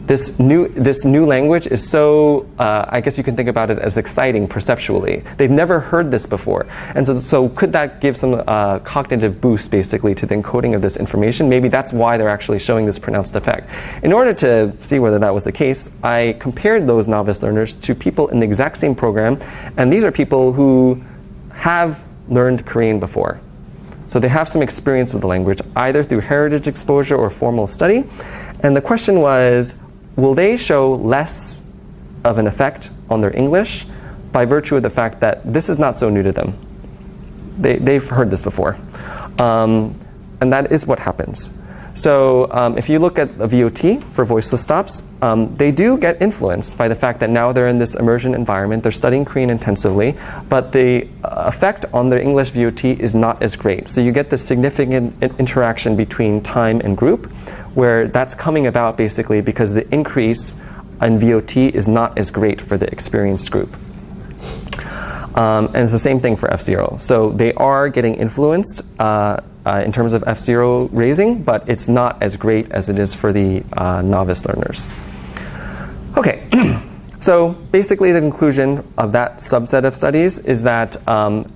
this new this new language is so uh, I guess you can think about it as exciting perceptually. They've never heard this before, and so so could that give some uh, cognitive boost basically to the encoding of this information? Maybe that's why they're actually showing this pronounced effect. In order to see whether that was the case, I compared those novice learners to people in the exact same program, and these are people who have learned Korean before. So they have some experience with the language, either through heritage exposure or formal study. And the question was, will they show less of an effect on their English by virtue of the fact that this is not so new to them? They, they've heard this before. Um, and that is what happens. So um, if you look at the VOT for voiceless stops, um, they do get influenced by the fact that now they're in this immersion environment, they're studying Korean intensively, but the uh, effect on their English VOT is not as great. So you get this significant interaction between time and group, where that's coming about basically because the increase in VOT is not as great for the experienced group. Um, and it's the same thing for F0. So they are getting influenced uh, uh, in terms of F0 raising, but it's not as great as it is for the uh, novice learners. Okay, so basically the conclusion of that subset of studies is that um,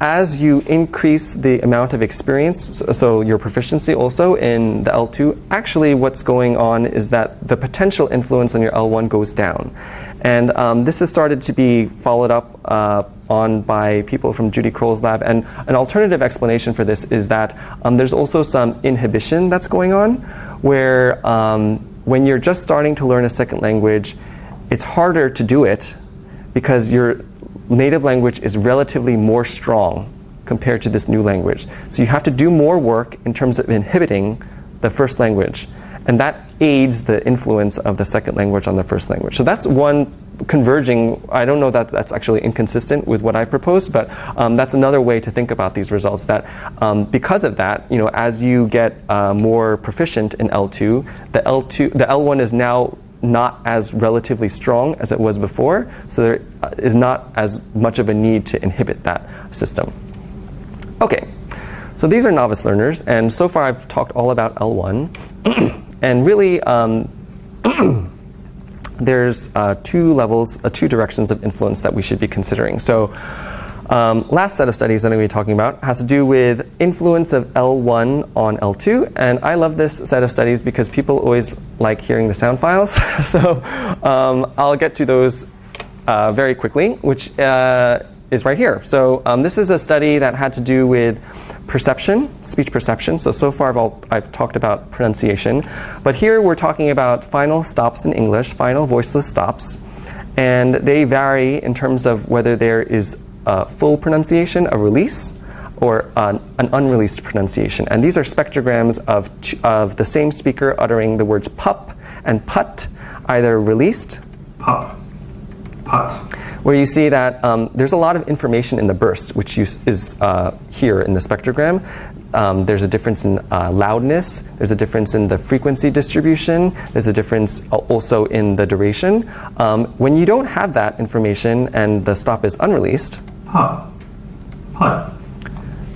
as you increase the amount of experience, so your proficiency also in the L2, actually what's going on is that the potential influence on your L1 goes down. And um, this has started to be followed up uh, on by people from Judy Kroll's lab. And an alternative explanation for this is that um, there's also some inhibition that's going on, where um, when you're just starting to learn a second language, it's harder to do it because your native language is relatively more strong compared to this new language. So you have to do more work in terms of inhibiting the first language. And that aids the influence of the second language on the first language. So that's one converging. I don't know that that's actually inconsistent with what I proposed, but um, that's another way to think about these results. That um, because of that, you know, as you get uh, more proficient in L2, the L2, the L1 is now not as relatively strong as it was before, so there uh, not as much of a need to inhibit that system. Okay, so these are novice learners, and so far I've talked all about L1, and really. Um, there's uh, two levels, uh, two directions of influence that we should be considering. So, um, last set of studies that I'm going to be talking about has to do with influence of L1 on L2, and I love this set of studies because people always like hearing the sound files. so, um, I'll get to those uh, very quickly, which uh, is right here. So, um, this is a study that had to do with perception, speech perception. So, so far I've, all, I've, talked about pronunciation. But here we're talking about final stops in English, final voiceless stops. And they vary in terms of whether there is a full pronunciation, a release, or an, an unreleased pronunciation. And these are spectrograms of, of the same speaker uttering the words pup and put, either released, pup, put where you see that um, there's a lot of information in the burst, which is uh, here in the spectrogram. Um, there's a difference in uh, loudness, there's a difference in the frequency distribution, there's a difference also in the duration. Um, when you don't have that information and the stop is unreleased, huh. Huh.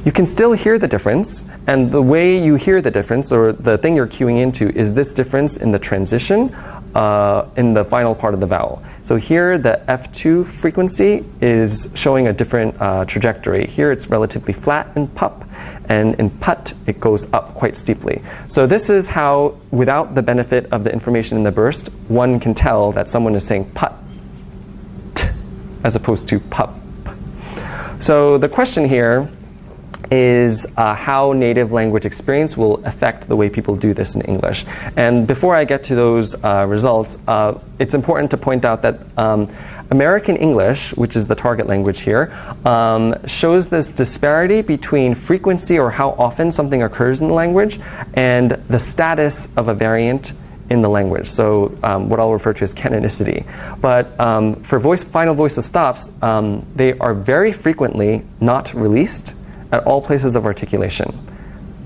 you can still hear the difference, and the way you hear the difference, or the thing you're cueing into, is this difference in the transition uh, in the final part of the vowel. So here the F2 frequency is showing a different uh, trajectory. Here it's relatively flat in pup, and in put it goes up quite steeply. So this is how, without the benefit of the information in the burst, one can tell that someone is saying put as opposed to pup. So the question here is uh, how native language experience will affect the way people do this in English. And before I get to those uh, results, uh, it's important to point out that um, American English, which is the target language here, um, shows this disparity between frequency or how often something occurs in the language and the status of a variant in the language. So um, what I'll refer to as canonicity. But um, for voice, final voiceless stops, um, they are very frequently not released at all places of articulation.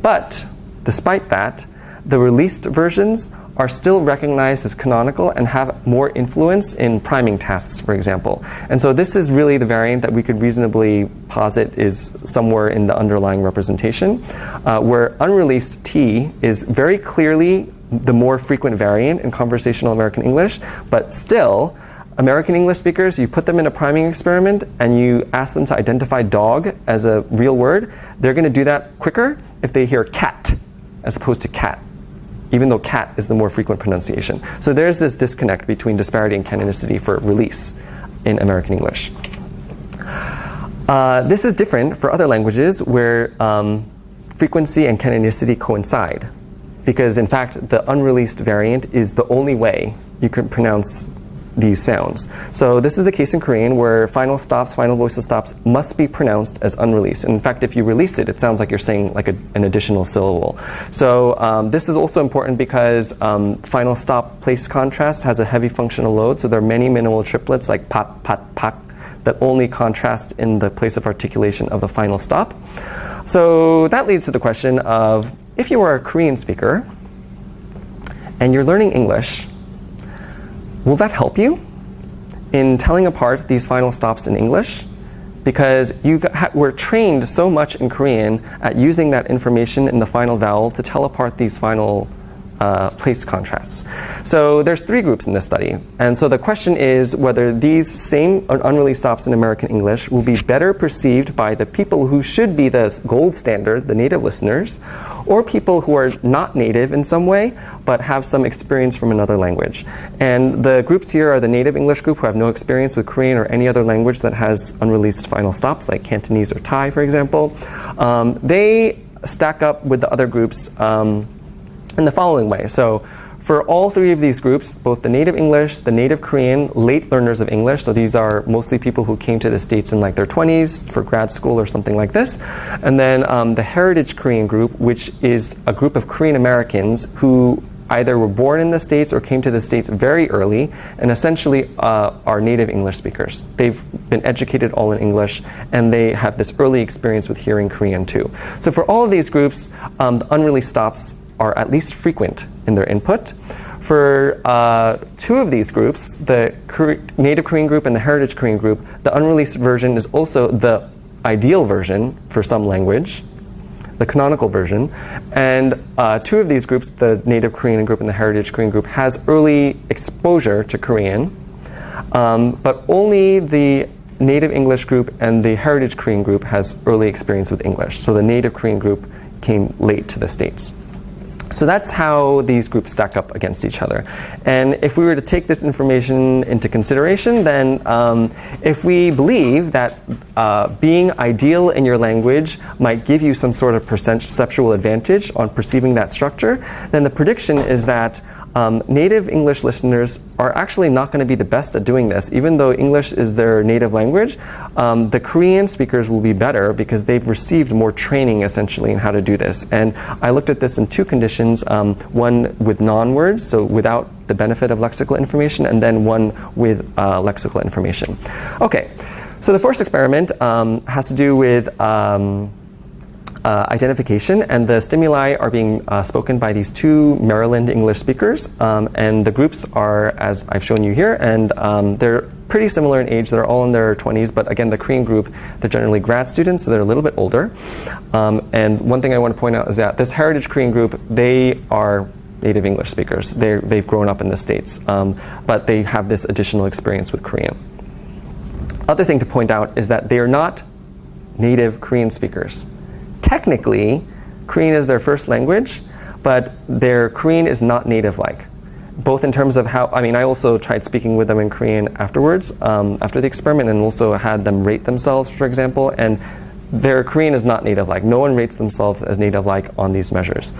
But despite that, the released versions are still recognized as canonical and have more influence in priming tasks, for example. And so this is really the variant that we could reasonably posit is somewhere in the underlying representation, uh, where unreleased T is very clearly the more frequent variant in conversational American English, but still American English speakers, you put them in a priming experiment and you ask them to identify dog as a real word, they're going to do that quicker if they hear cat as opposed to cat, even though cat is the more frequent pronunciation. So there's this disconnect between disparity and canonicity for release in American English. Uh, this is different for other languages where um, frequency and canonicity coincide, because in fact, the unreleased variant is the only way you can pronounce these sounds. So this is the case in Korean where final stops, final voiceless stops must be pronounced as unreleased. And in fact, if you release it, it sounds like you're saying like a, an additional syllable. So um, this is also important because um, final stop place contrast has a heavy functional load. So there are many minimal triplets like pat, pat, pak that only contrast in the place of articulation of the final stop. So that leads to the question of if you are a Korean speaker and you're learning English, Will that help you in telling apart these final stops in English? Because you were trained so much in Korean at using that information in the final vowel to tell apart these final uh, place contrasts. So there's three groups in this study. And so the question is whether these same unreleased stops in American English will be better perceived by the people who should be the gold standard, the native listeners, or people who are not native in some way but have some experience from another language. And the groups here are the native English group who have no experience with Korean or any other language that has unreleased final stops, like Cantonese or Thai, for example. Um, they stack up with the other groups. Um, in the following way. So, for all three of these groups, both the native English, the native Korean, late learners of English, so these are mostly people who came to the States in like their 20s for grad school or something like this, and then um, the heritage Korean group, which is a group of Korean Americans who either were born in the States or came to the States very early and essentially uh, are native English speakers. They've been educated all in English and they have this early experience with hearing Korean too. So for all of these groups, um, the unreleased stops are at least frequent in their input. For uh, two of these groups, the Native Korean group and the Heritage Korean group, the unreleased version is also the ideal version for some language, the canonical version. And uh, two of these groups, the Native Korean group and the Heritage Korean group, has early exposure to Korean, um, but only the Native English group and the Heritage Korean group has early experience with English. So the Native Korean group came late to the States. So that's how these groups stack up against each other. And if we were to take this information into consideration, then um, if we believe that uh, being ideal in your language might give you some sort of perceptual advantage on perceiving that structure, then the prediction is that um, native English listeners are actually not going to be the best at doing this. Even though English is their native language, um, the Korean speakers will be better because they've received more training essentially in how to do this. And I looked at this in two conditions um, one with non words, so without the benefit of lexical information, and then one with uh, lexical information. Okay, so the first experiment um, has to do with. Uh, identification, and the stimuli are being uh, spoken by these two Maryland English speakers. Um, and the groups are, as I've shown you here, and um, they're pretty similar in age. They're all in their 20s, but again, the Korean group, they're generally grad students, so they're a little bit older. Um, and one thing I want to point out is that this Heritage Korean group, they are native English speakers. they have grown up in the States, um, but they have this additional experience with Korean. Other thing to point out is that they are not native Korean speakers technically, Korean is their first language, but their Korean is not native like. Both in terms of how, I mean, I also tried speaking with them in Korean afterwards, um, after the experiment, and also had them rate themselves, for example, and their Korean is not native like. No one rates themselves as native like on these measures.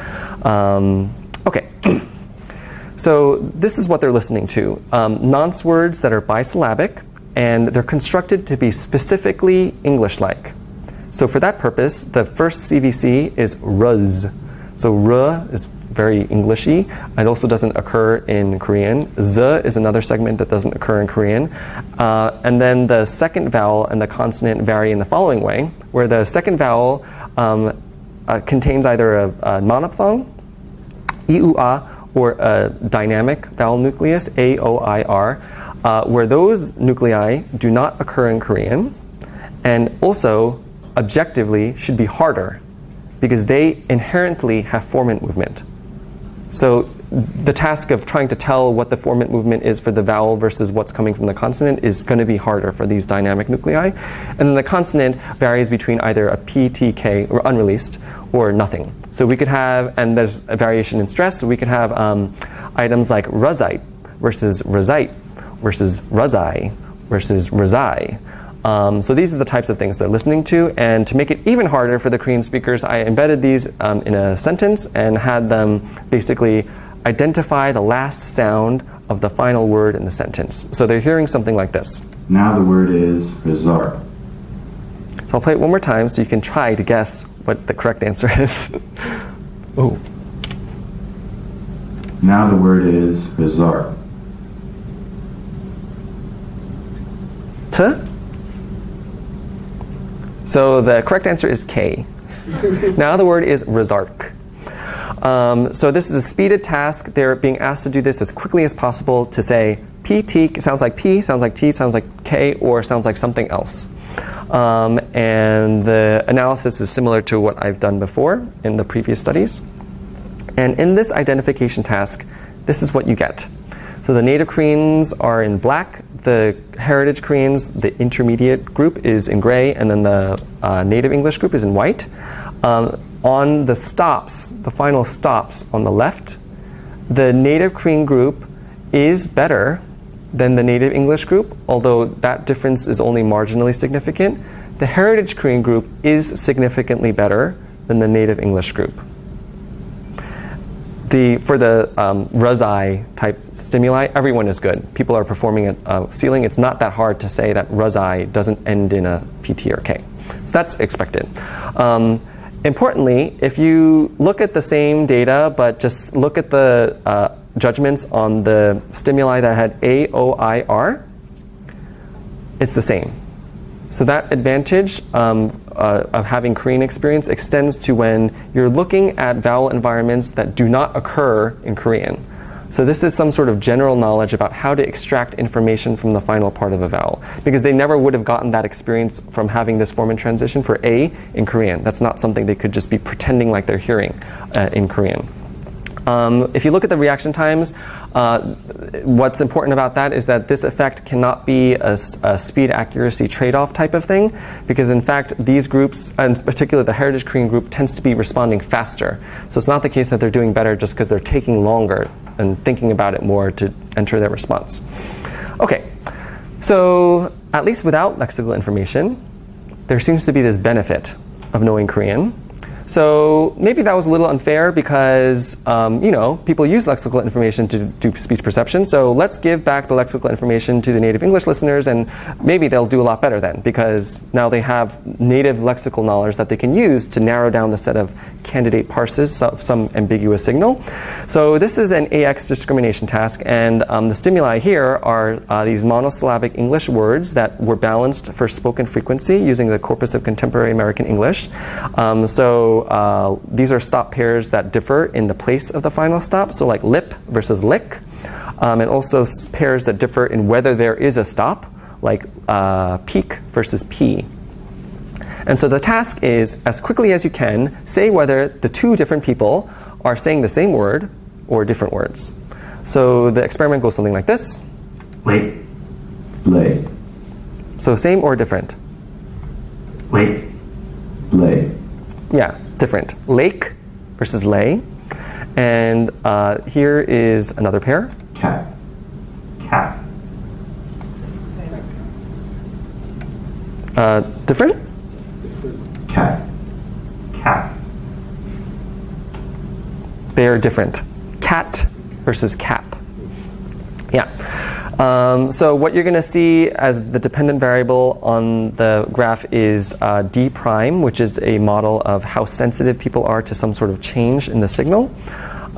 Um, okay. so this is what they're listening to um, nonce words that are bisyllabic, and they're constructed to be specifically English like. So for that purpose, the first CVC is ruz. So r is very Englishy. It also doesn't occur in Korean. Z is another segment that doesn't occur in Korean. Uh, and then the second vowel and the consonant vary in the following way, where the second vowel um, uh, contains either a, a monophthong, i-u-a, or a dynamic vowel nucleus, a-o-i-r, uh, where those nuclei do not occur in Korean. And also, objectively should be harder because they inherently have formant movement. So the task of trying to tell what the formant movement is for the vowel versus what's coming from the consonant is going to be harder for these dynamic nuclei. And then the consonant varies between either a P, T, K, or unreleased, or nothing. So we could have, and there's a variation in stress, so we could have um, items like ruzite versus ruzite versus ruzai versus ruzai. Um, so these are the types of things they're listening to. And to make it even harder for the Korean speakers, I embedded these um, in a sentence and had them basically identify the last sound of the final word in the sentence. So they're hearing something like this. Now the word is resort. So I'll play it one more time so you can try to guess what the correct answer is. oh. Now the word is resort. To? So the correct answer is K. now the word is resark. Um, so this is a speeded task. They're being asked to do this as quickly as possible to say P, T, sounds like P, sounds like T, sounds like K, or sounds like something else. Um, and the analysis is similar to what I've done before in the previous studies. And in this identification task, this is what you get. So the native Koreans are in black, the heritage Koreans, the intermediate group is in gray, and then the uh, native English group is in white. Um, on the stops, the final stops on the left, the native Korean group is better than the native English group, although that difference is only marginally significant. The heritage Korean group is significantly better than the native English group the, for the um, type stimuli, everyone is good. People are performing a uh, ceiling. It's not that hard to say that Ruzai doesn't end in a PT or K. So that's expected. Um, importantly, if you look at the same data but just look at the uh, judgments on the stimuli that had A, O, I, R, it's the same. So that advantage um, uh, of having Korean experience extends to when you're looking at vowel environments that do not occur in Korean. So this is some sort of general knowledge about how to extract information from the final part of a vowel, because they never would have gotten that experience from having this formant transition for A in Korean. That's not something they could just be pretending like they're hearing uh, in Korean. Um, if you look at the reaction times, uh, what's important about that is that this effect cannot be a, a speed accuracy trade off type of thing, because in fact, these groups, and particularly the Heritage Korean group, tends to be responding faster. So it's not the case that they're doing better just because they're taking longer and thinking about it more to enter their response. Okay, so at least without lexical information, there seems to be this benefit of knowing Korean. So maybe that was a little unfair because, um, you know, people use lexical information to do speech perception. So let's give back the lexical information to the native English listeners and maybe they'll do a lot better then because now they have native lexical knowledge that they can use to narrow down the set of candidate parses of some ambiguous signal. So this is an AX discrimination task and um, the stimuli here are uh, these monosyllabic English words that were balanced for spoken frequency using the corpus of contemporary American English. Um, so uh, these are stop pairs that differ in the place of the final stop, so like lip versus lick, um, and also pairs that differ in whether there is a stop, like uh, peak versus p. And so the task is, as quickly as you can, say whether the two different people are saying the same word or different words. So the experiment goes something like this. Wait. Lay. So same or different? Wait. Lay. Yeah, different. Lake versus lay. And uh, here is another pair. Cat. Cat. Uh, different? Cat. Cat. They are different. Cat versus cap. Yeah. Um, so what you're going to see as the dependent variable on the graph is uh, d prime, which is a model of how sensitive people are to some sort of change in the signal.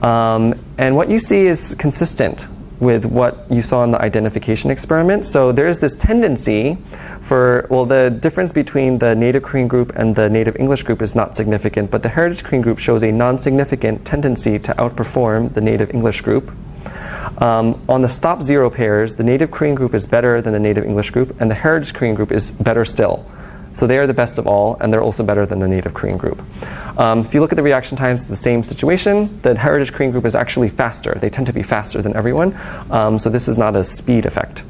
Um, and what you see is consistent with what you saw in the identification experiment. So there's this tendency for, well, the difference between the native Korean group and the native English group is not significant, but the heritage Korean group shows a non significant tendency to outperform the native English group. Um, on the stop zero pairs, the native Korean group is better than the native English group, and the heritage Korean group is better still. So they are the best of all, and they're also better than the native Korean group. Um, if you look at the reaction times, it's the same situation. The heritage Korean group is actually faster. They tend to be faster than everyone. Um, so this is not a speed effect.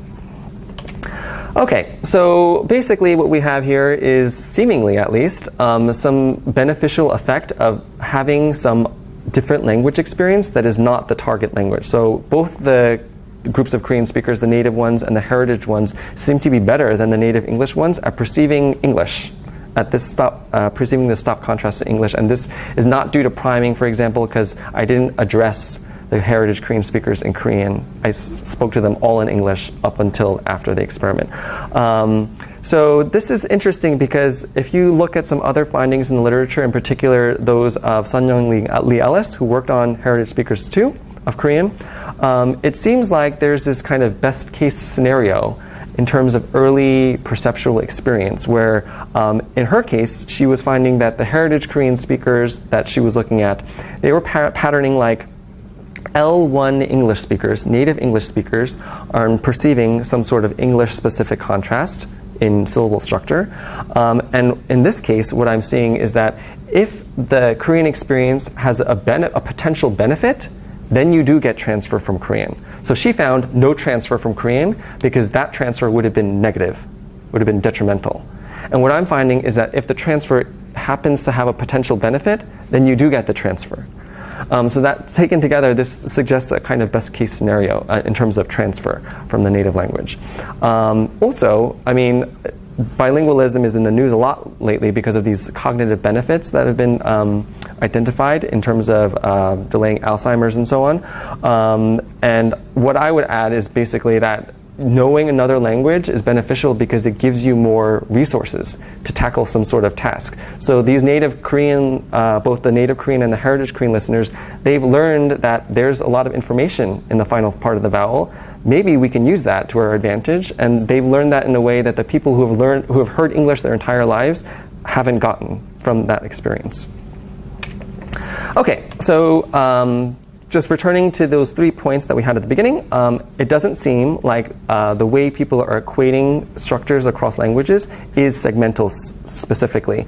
Okay, so basically what we have here is seemingly at least um, some beneficial effect of having some different language experience that is not the target language. So both the groups of Korean speakers, the native ones and the heritage ones, seem to be better than the native English ones at perceiving English. At this stop, uh, perceiving the stop contrast to English, and this is not due to priming, for example, because I didn't address the heritage Korean speakers in Korean. I spoke to them all in English up until after the experiment. Um, so this is interesting because if you look at some other findings in the literature, in particular those of Sun Young Lee, uh, Lee Ellis, who worked on heritage speakers too of Korean, um, it seems like there's this kind of best case scenario in terms of early perceptual experience, where um, in her case, she was finding that the heritage Korean speakers that she was looking at, they were pa- patterning like L1 English speakers, native English speakers, are perceiving some sort of English specific contrast in syllable structure. Um, and in this case, what I'm seeing is that if the Korean experience has a, a potential benefit, then you do get transfer from Korean. So she found no transfer from Korean because that transfer would have been negative, would have been detrimental. And what I'm finding is that if the transfer happens to have a potential benefit, then you do get the transfer. Um, so that taken together, this suggests a kind of best case scenario uh, in terms of transfer from the native language. Um, also, I mean, bilingualism is in the news a lot lately because of these cognitive benefits that have been um, identified in terms of uh, delaying Alzheimer's and so on. Um, and what I would add is basically that knowing another language is beneficial because it gives you more resources to tackle some sort of task. So these native Korean, uh, both the native Korean and the heritage Korean listeners, they've learned that there's a lot of information in the final part of the vowel. Maybe we can use that to our advantage, and they've learned that in a way that the people who have learned, who have heard English their entire lives, haven't gotten from that experience. Okay, so um, just returning to those three points that we had at the beginning, um, it doesn't seem like uh, the way people are equating structures across languages is segmental s- specifically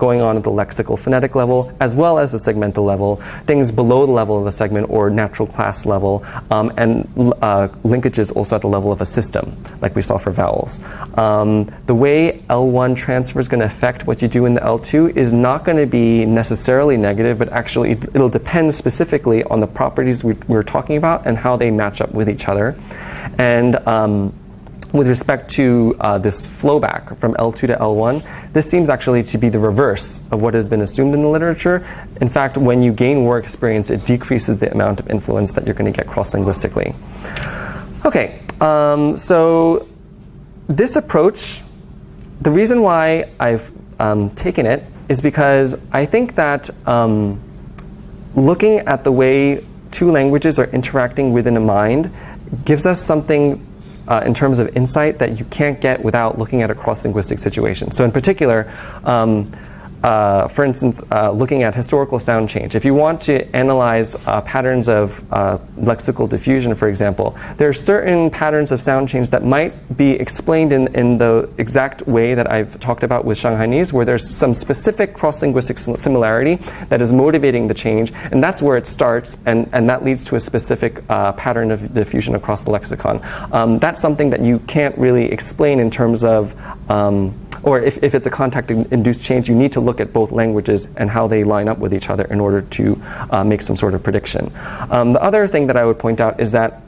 going on at the lexical phonetic level as well as the segmental level, things below the level of the segment or natural class level, um, and uh, linkages also at the level of a system, like we saw for vowels. Um, the way L1 transfer is going to affect what you do in the L2 is not going to be necessarily negative, but actually it- it'll depend specifically on the properties we, we're talking about and how they match up with each other. And um, with respect to uh, this flowback from L2 to L1, this seems actually to be the reverse of what has been assumed in the literature. In fact, when you gain more experience, it decreases the amount of influence that you're going to get cross linguistically. Okay, um, so this approach, the reason why I've um, taken it is because I think that um, looking at the way two languages are interacting within a mind gives us something uh, in terms of insight that you can't get without looking at a cross linguistic situation. So, in particular, um, uh, for instance, uh, looking at historical sound change. If you want to analyze uh, patterns of uh, lexical diffusion, for example, there are certain patterns of sound change that might be explained in, in the exact way that I've talked about with Shanghainese, where there's some specific cross linguistic similarity that is motivating the change, and that's where it starts, and, and that leads to a specific uh, pattern of diffusion across the lexicon. Um, that's something that you can't really explain in terms of. Um, or if, if it's a contact induced change, you need to look at both languages and how they line up with each other in order to uh, make some sort of prediction. Um, the other thing that I would point out is that,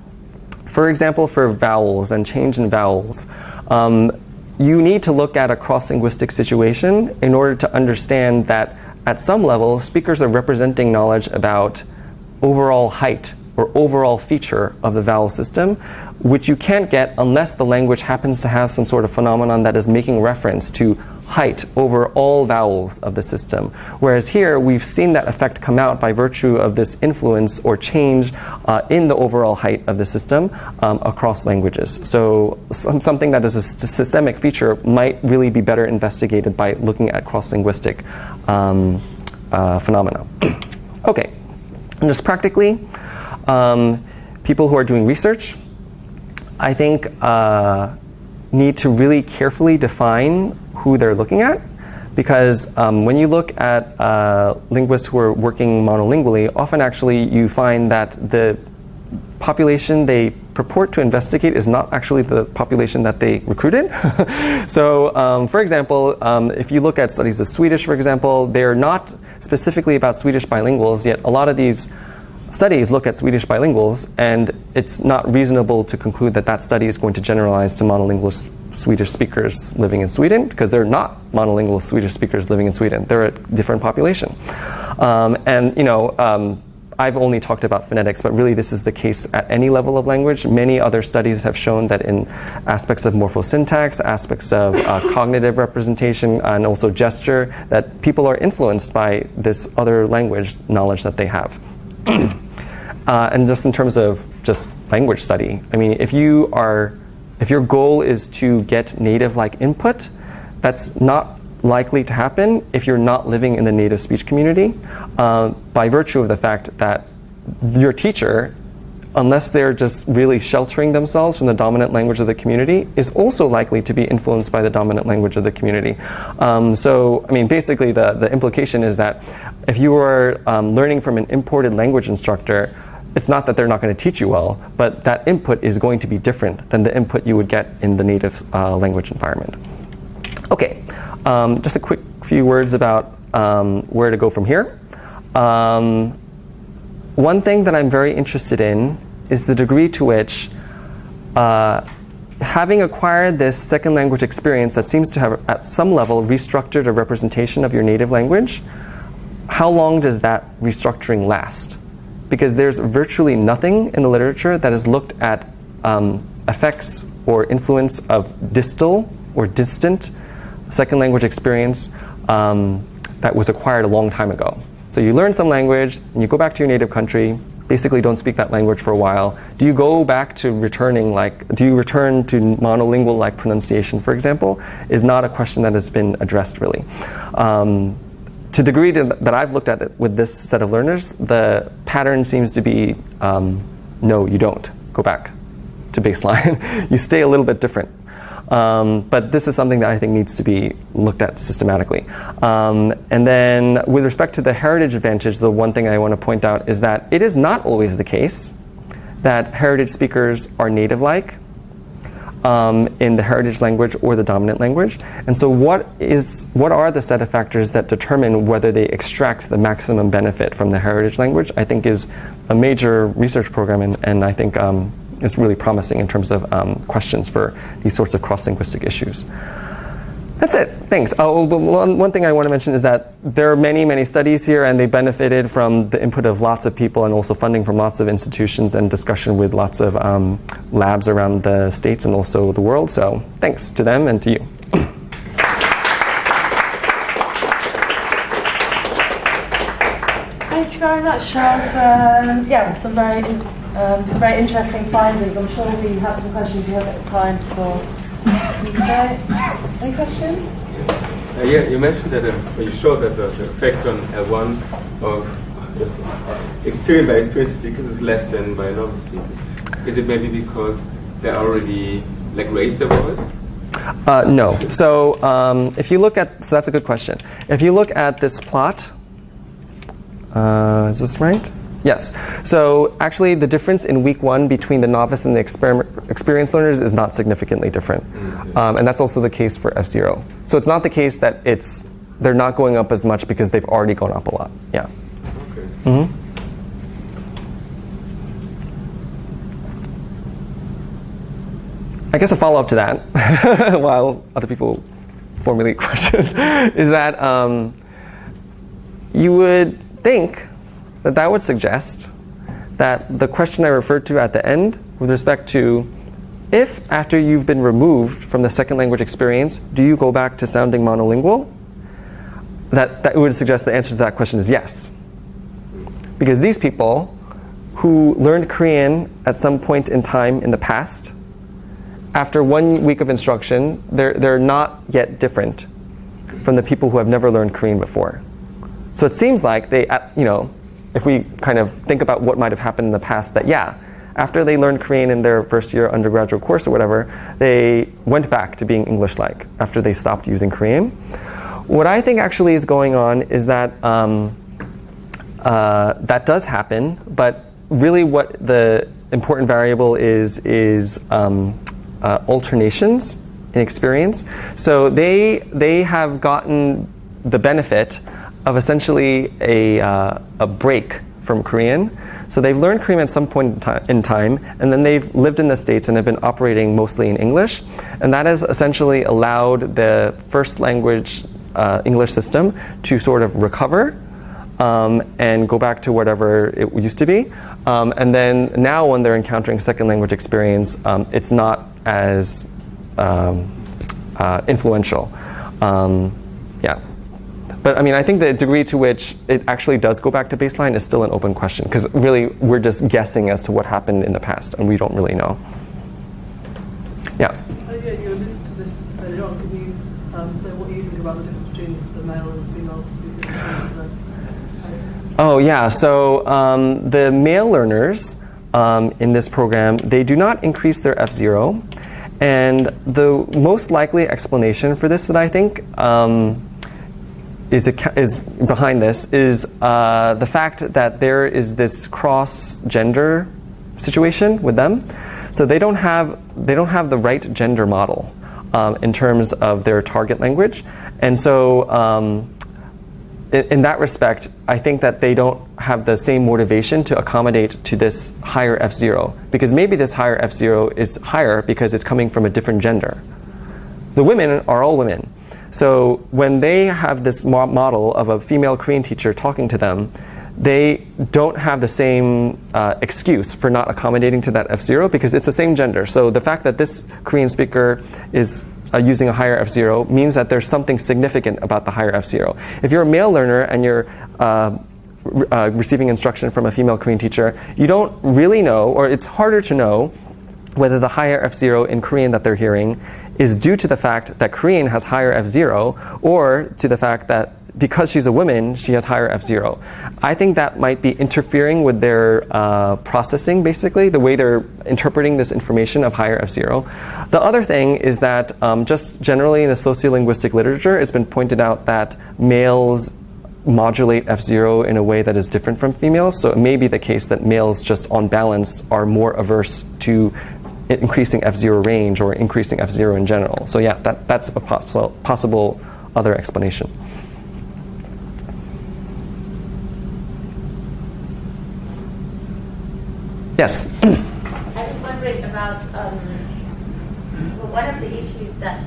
for example, for vowels and change in vowels, um, you need to look at a cross linguistic situation in order to understand that at some level, speakers are representing knowledge about overall height or overall feature of the vowel system, which you can't get unless the language happens to have some sort of phenomenon that is making reference to height over all vowels of the system. Whereas here, we've seen that effect come out by virtue of this influence or change uh, in the overall height of the system um, across languages. So, some, something that is a systemic feature might really be better investigated by looking at cross linguistic um, uh, phenomena. okay, and just practically, um, people who are doing research, I think, uh, need to really carefully define who they're looking at. Because um, when you look at uh, linguists who are working monolingually, often actually you find that the population they purport to investigate is not actually the population that they recruited. so, um, for example, um, if you look at studies of Swedish, for example, they're not specifically about Swedish bilinguals, yet a lot of these studies look at Swedish bilinguals, and it's not reasonable to conclude that that study is going to generalize to monolingual Swedish speakers living in Sweden, because they're not monolingual Swedish speakers living in Sweden. They're a different population. Um, and, you know, um, I've only talked about phonetics, but really this is the case at any level of language. Many other studies have shown that in aspects of morphosyntax, aspects of uh, cognitive representation, and also gesture, that people are influenced by this other language knowledge that they have. uh, and just in terms of just language study, I mean, if you are, if your goal is to get native-like input, that's not likely to happen if you're not living in the native speech community uh, by virtue of the fact that your teacher, unless they're just really sheltering themselves from the dominant language of the community, is also likely to be influenced by the dominant language of the community. Um, so, I mean, basically, the, the implication is that if you are um, learning from an imported language instructor, it's not that they're not going to teach you well, but that input is going to be different than the input you would get in the native uh, language environment. Okay, um, just a quick few words about um, where to go from here. Um, one thing that I'm very interested in is the degree to which, uh, having acquired this second language experience that seems to have, at some level, restructured a representation of your native language, how long does that restructuring last? Because there's virtually nothing in the literature that has looked at um, effects or influence of distal or distant second language experience um, that was acquired a long time ago. So you learn some language and you go back to your native country, basically don't speak that language for a while. Do you go back to returning like, do you return to monolingual like pronunciation, for example, is not a question that has been addressed really. Um, to the degree that I've looked at it with this set of learners, the pattern seems to be um, no, you don't go back to baseline. you stay a little bit different. Um, but this is something that I think needs to be looked at systematically. Um, and then, with respect to the heritage advantage, the one thing I want to point out is that it is not always the case that heritage speakers are native like. Um, in the heritage language or the dominant language. And so, what is what are the set of factors that determine whether they extract the maximum benefit from the heritage language? I think is a major research program, and, and I think um, is really promising in terms of um, questions for these sorts of cross linguistic issues. That's it. Thanks. Oh, one, one thing I want to mention is that there are many, many studies here, and they benefited from the input of lots of people and also funding from lots of institutions and discussion with lots of um, labs around the states and also the world. So thanks to them and to you. Thank you very much, Charles, for um, yeah, some very um, some very interesting findings. I'm sure we have some questions you have at the time for. Any questions? Uh, yeah, you mentioned that uh, you showed that the, the, effect on L1 of uh, experience by experienced speakers is less than by novice speakers. Is it maybe because they already like raised their voice? Uh, no. So um, if you look at, so that's a good question. If you look at this plot, uh, is this right? Yes. So actually, the difference in week one between the novice and the experienced learners is not significantly different, mm-hmm. um, and that's also the case for F zero. So it's not the case that it's they're not going up as much because they've already gone up a lot. Yeah. Okay. Mm-hmm. I guess a follow up to that, while other people formulate questions, is that um, you would think that that would suggest that the question I referred to at the end, with respect to if after you've been removed from the second language experience, do you go back to sounding monolingual? That, that would suggest the answer to that question is yes. Because these people who learned Korean at some point in time in the past, after one week of instruction, they're, they're not yet different from the people who have never learned Korean before. So it seems like they, you know, if we kind of think about what might have happened in the past, that yeah, after they learned Korean in their first year undergraduate course or whatever, they went back to being English like after they stopped using Korean. What I think actually is going on is that um, uh, that does happen, but really what the important variable is is um, uh, alternations in experience. So they they have gotten the benefit of essentially a, uh, a break from Korean. So they've learned Korean at some point in time, and then they've lived in the States and have been operating mostly in English. And that has essentially allowed the first language uh, English system to sort of recover um, and go back to whatever it used to be. Um, and then now, when they're encountering second language experience, um, it's not as um, uh, influential. Um, yeah. But I mean, I think the degree to which it actually does go back to baseline is still an open question because really we're just guessing as to what happened in the past and we don't really know. Yeah. Uh, yeah, you alluded to this earlier on. Can you um, say what you think about the difference between the male and female speakers? Oh yeah. So um, the male learners um, in this program they do not increase their F zero, and the most likely explanation for this that I think um, is, a, is behind this is uh, the fact that there is this cross gender situation with them. So they don't have they don't have the right gender model um, in terms of their target language, and so. Um, in, in that respect, I think that they don't have the same motivation to accommodate to this higher F zero because maybe this higher F zero is higher because it's coming from a different gender. The women are all women, so when they have this model of a female Korean teacher talking to them, they don't have the same uh, excuse for not accommodating to that F0 because it's the same gender. So the fact that this Korean speaker is uh, using a higher F0 means that there's something significant about the higher F0. If you're a male learner and you're uh, re- uh, receiving instruction from a female Korean teacher, you don't really know, or it's harder to know, whether the higher F0 in Korean that they're hearing is due to the fact that Korean has higher F0 or to the fact that because she's a woman, she has higher F0. I think that might be interfering with their uh, processing, basically, the way they're interpreting this information of higher F0. The other thing is that um, just generally in the sociolinguistic literature, it's been pointed out that males modulate F0 in a way that is different from females. So it may be the case that males, just on balance, are more averse to increasing F0 range or increasing F0 in general. So yeah, that, that's a possible, possible other explanation. Yes. I was wondering about um, one of the issues that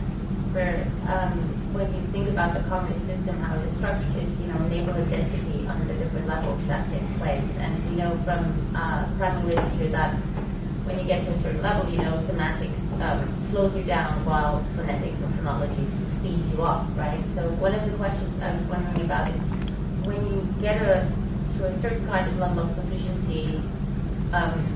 where um, when you think about the cognitive system, how it is structured is you know neighborhood density on the different levels that take place, and we know from uh, primary literature that when you get to a certain level, you know semantics um, slows you down while phonetics or phonology speeds you up, right? So one of the questions I was wondering about is when you get a to a certain kind of level of proficiency um,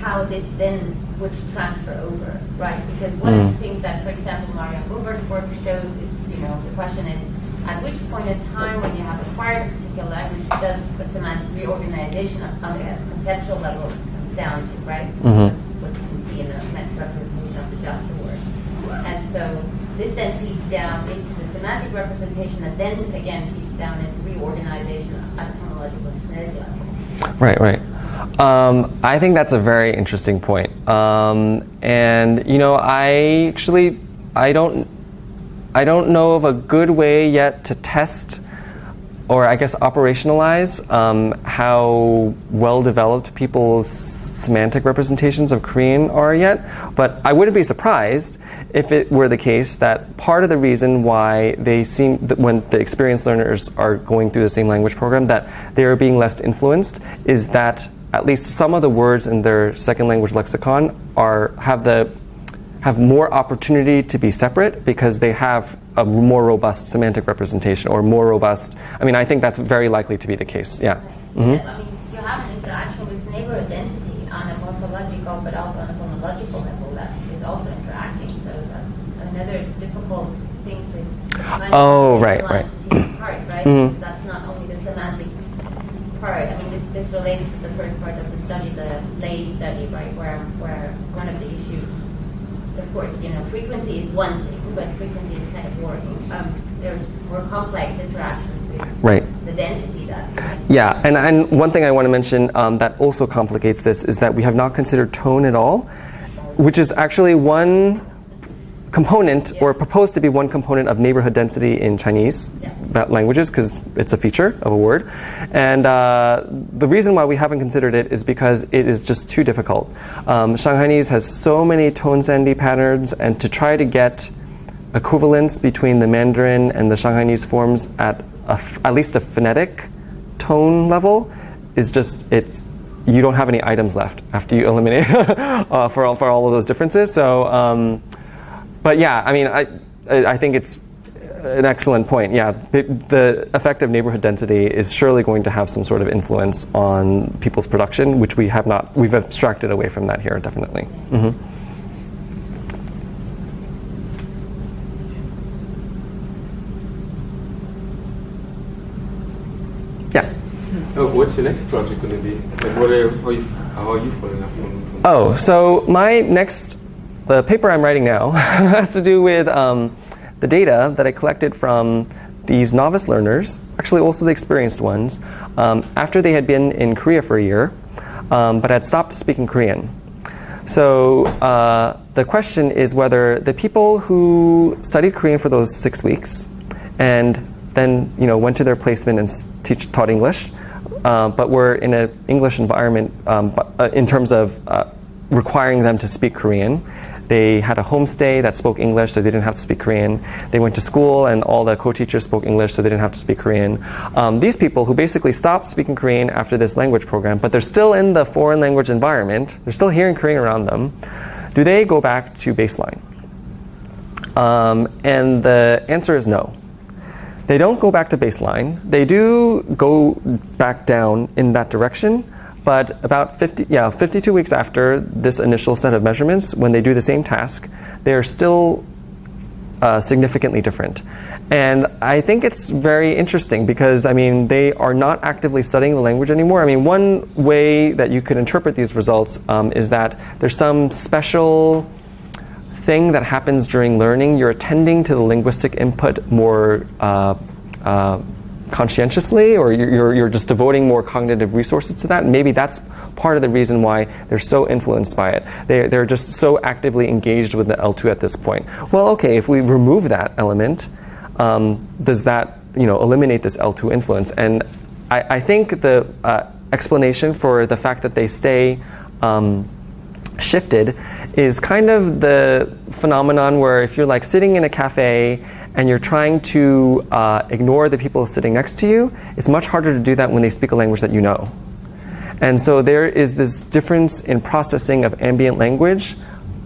how this then would transfer over, right? Because one of the things that, for example, Mario Ubert's work shows is, you know, the question is, at which point in time when you have acquired a particular language does a semantic reorganization of, on the conceptual level comes down to, right? Mhm. What you can see in the semantic representation of the just word. And so this then feeds down into the semantic representation that then again feeds down into reorganization at phonological and level. Right, right. Um, I think that's a very interesting point. Um, and you know, I actually I don't I don't know of a good way yet to test or I guess operationalize um, how well developed people's semantic representations of Korean are yet. But I wouldn't be surprised if it were the case that part of the reason why they seem, when the experienced learners are going through the same language program, that they are being less influenced is that at least some of the words in their second language lexicon are have the have more opportunity to be separate because they have a more robust semantic representation or more robust. I mean, I think that's very likely to be the case. Yeah. Mhm. I mean, you have an interaction with neighborhood density on a morphological but also on a phonological level that is also interacting. So that's another difficult thing to Oh, right, right. apart, right? Mhm. Because that's not only the semantic part. I mean, this, this relates to the first part of the study, the lay study, right, where where one of the issues, of course, you know, frequency is one thing, but frequency is kind of boring. Um, there's more complex interactions with Right. the density that. Yeah, and, and one thing I want to mention um, that also complicates this is that we have not considered tone at all, which is actually one component or proposed to be one component of neighborhood density in Chinese Yeah. languages because it's a feature of a word. And uh, the reason why we haven't considered it is because it is just too difficult. Um, Shanghainese has so many tone sandhi patterns, and to try to get equivalence between the Mandarin and the Shanghainese forms at a f- at least a phonetic tone level is just it's you don't have any items left after you eliminate uh, for all for all of those differences. So, um, but yeah, I mean, I I think it's an excellent point. Yeah, the, effect of neighborhood density is surely going to have some sort of influence on people's production, which we have not we've abstracted away from that here definitely. Mm -hmm. Yeah. Oh, what's your next project going to be? Like, what are, how, you, how are you following up from Oh, so my next, the paper I'm writing now has to do with um, the data that I collected from these novice learners, actually also the experienced ones, um, after they had been in Korea for a year, um, but had stopped speaking Korean. So uh, the question is whether the people who studied Korean for those six weeks and then you know went to their placement and teach taught English, uh, but were in an English environment um, uh, in terms of uh, requiring them to speak Korean, They had a homestay that spoke English, so they didn't have to speak Korean. They went to school, and all the co-teachers spoke English, so they didn't have to speak Korean. Um, these people who basically stopped speaking Korean after this language program, but they're still in the foreign language environment. They're still hearing Korean around them. Do they go back to baseline? Um, and the answer is no. They don't go back to baseline. They do go back down in that direction, but about 50, yeah, 52 weeks after this initial set of measurements, when they do the same task, they're still uh, significantly different. And I think it's very interesting because, I mean, they are not actively studying the language anymore. I mean, one way that you could interpret these results um, is that there's some special thing that happens during learning. You're attending to the linguistic input more uh, uh, conscientiously, or you're, you're just devoting more cognitive resources to that. Maybe that's part of the reason why they're so influenced by it. They, they're just so actively engaged with the L2 at this point. Well, okay, if we remove that element, um, does that you know eliminate this L2 influence? And I, I think the uh, explanation for the fact that they stay um, shifted is kind of the phenomenon where if you're like sitting in a cafe and you're trying to uh, ignore the people sitting next to you, it's much harder to do that when they speak a language that you know. And so there is this difference in processing of ambient language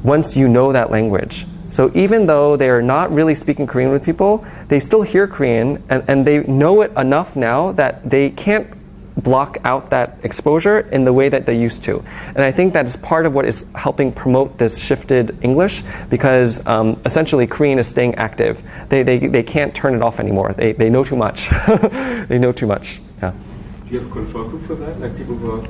once you know that language. So even though they are not really speaking Korean with people, they still hear Korean and, and they know it enough now that they can't block out that exposure in the way that they used to. And I think that is part of what is helping promote this shifted English because um, essentially Korean is staying active. They, they, they can't turn it off anymore. They, they know too much. they know too much. Yeah. Do you have a control group for that? Like people who are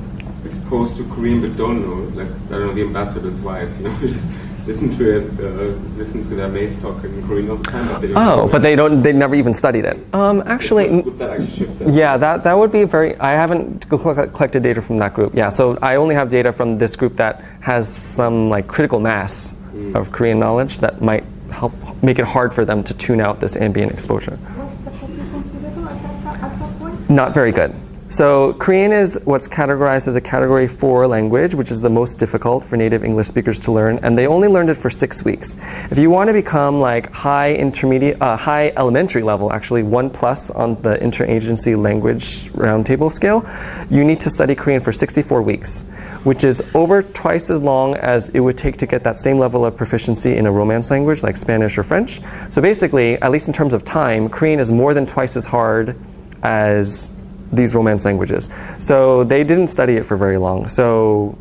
exposed to Korean but don't know, like, I don't know, the ambassadors' wives, you know, just listen to it, uh, listen to their maids talk in Korean all the time, but they don't Oh, but they don't. They never even studied it. Um, actually, Would, would that actually shift that? Yeah, that, that would be very. I haven't collected data from that group. Yeah, so I only have data from this group that has some like critical mass of Korean knowledge that might help make it hard for them to tune out this ambient exposure. What's the proficiency level at that, at that point? Not very good. So Korean is what's categorized as a category 4 language, which is the most difficult for native English speakers to learn, and they only learned it for 6 weeks. If you want to become like high intermediate uh, high elementary level, actually 1 plus on the interagency language roundtable scale, you need to study Korean for 64 weeks, which is over twice as long as it would take to get that same level of proficiency in a romance language like Spanish or French. So basically, at least in terms of time, Korean is more than twice as hard as these romance languages. So they didn't study it for very long. So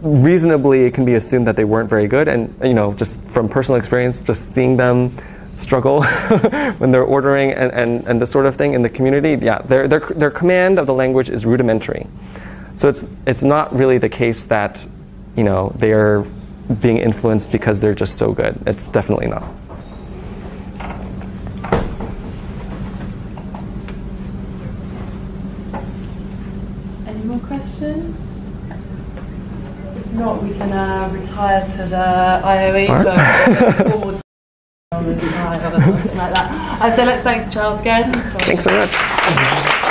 reasonably, it can be assumed that they weren't very good. And you know, just from personal experience, just seeing them struggle when they're ordering and, and, and this sort of thing in the community, yeah, their, their, their command of the language is rudimentary. So it's, it's not really the case that you know, they are being influenced because they're just so good. It's definitely not. Any more questions? If not, we can uh, retire to the IOE formal or something like that. Uh, so let's thank Charles again. Thanks so much.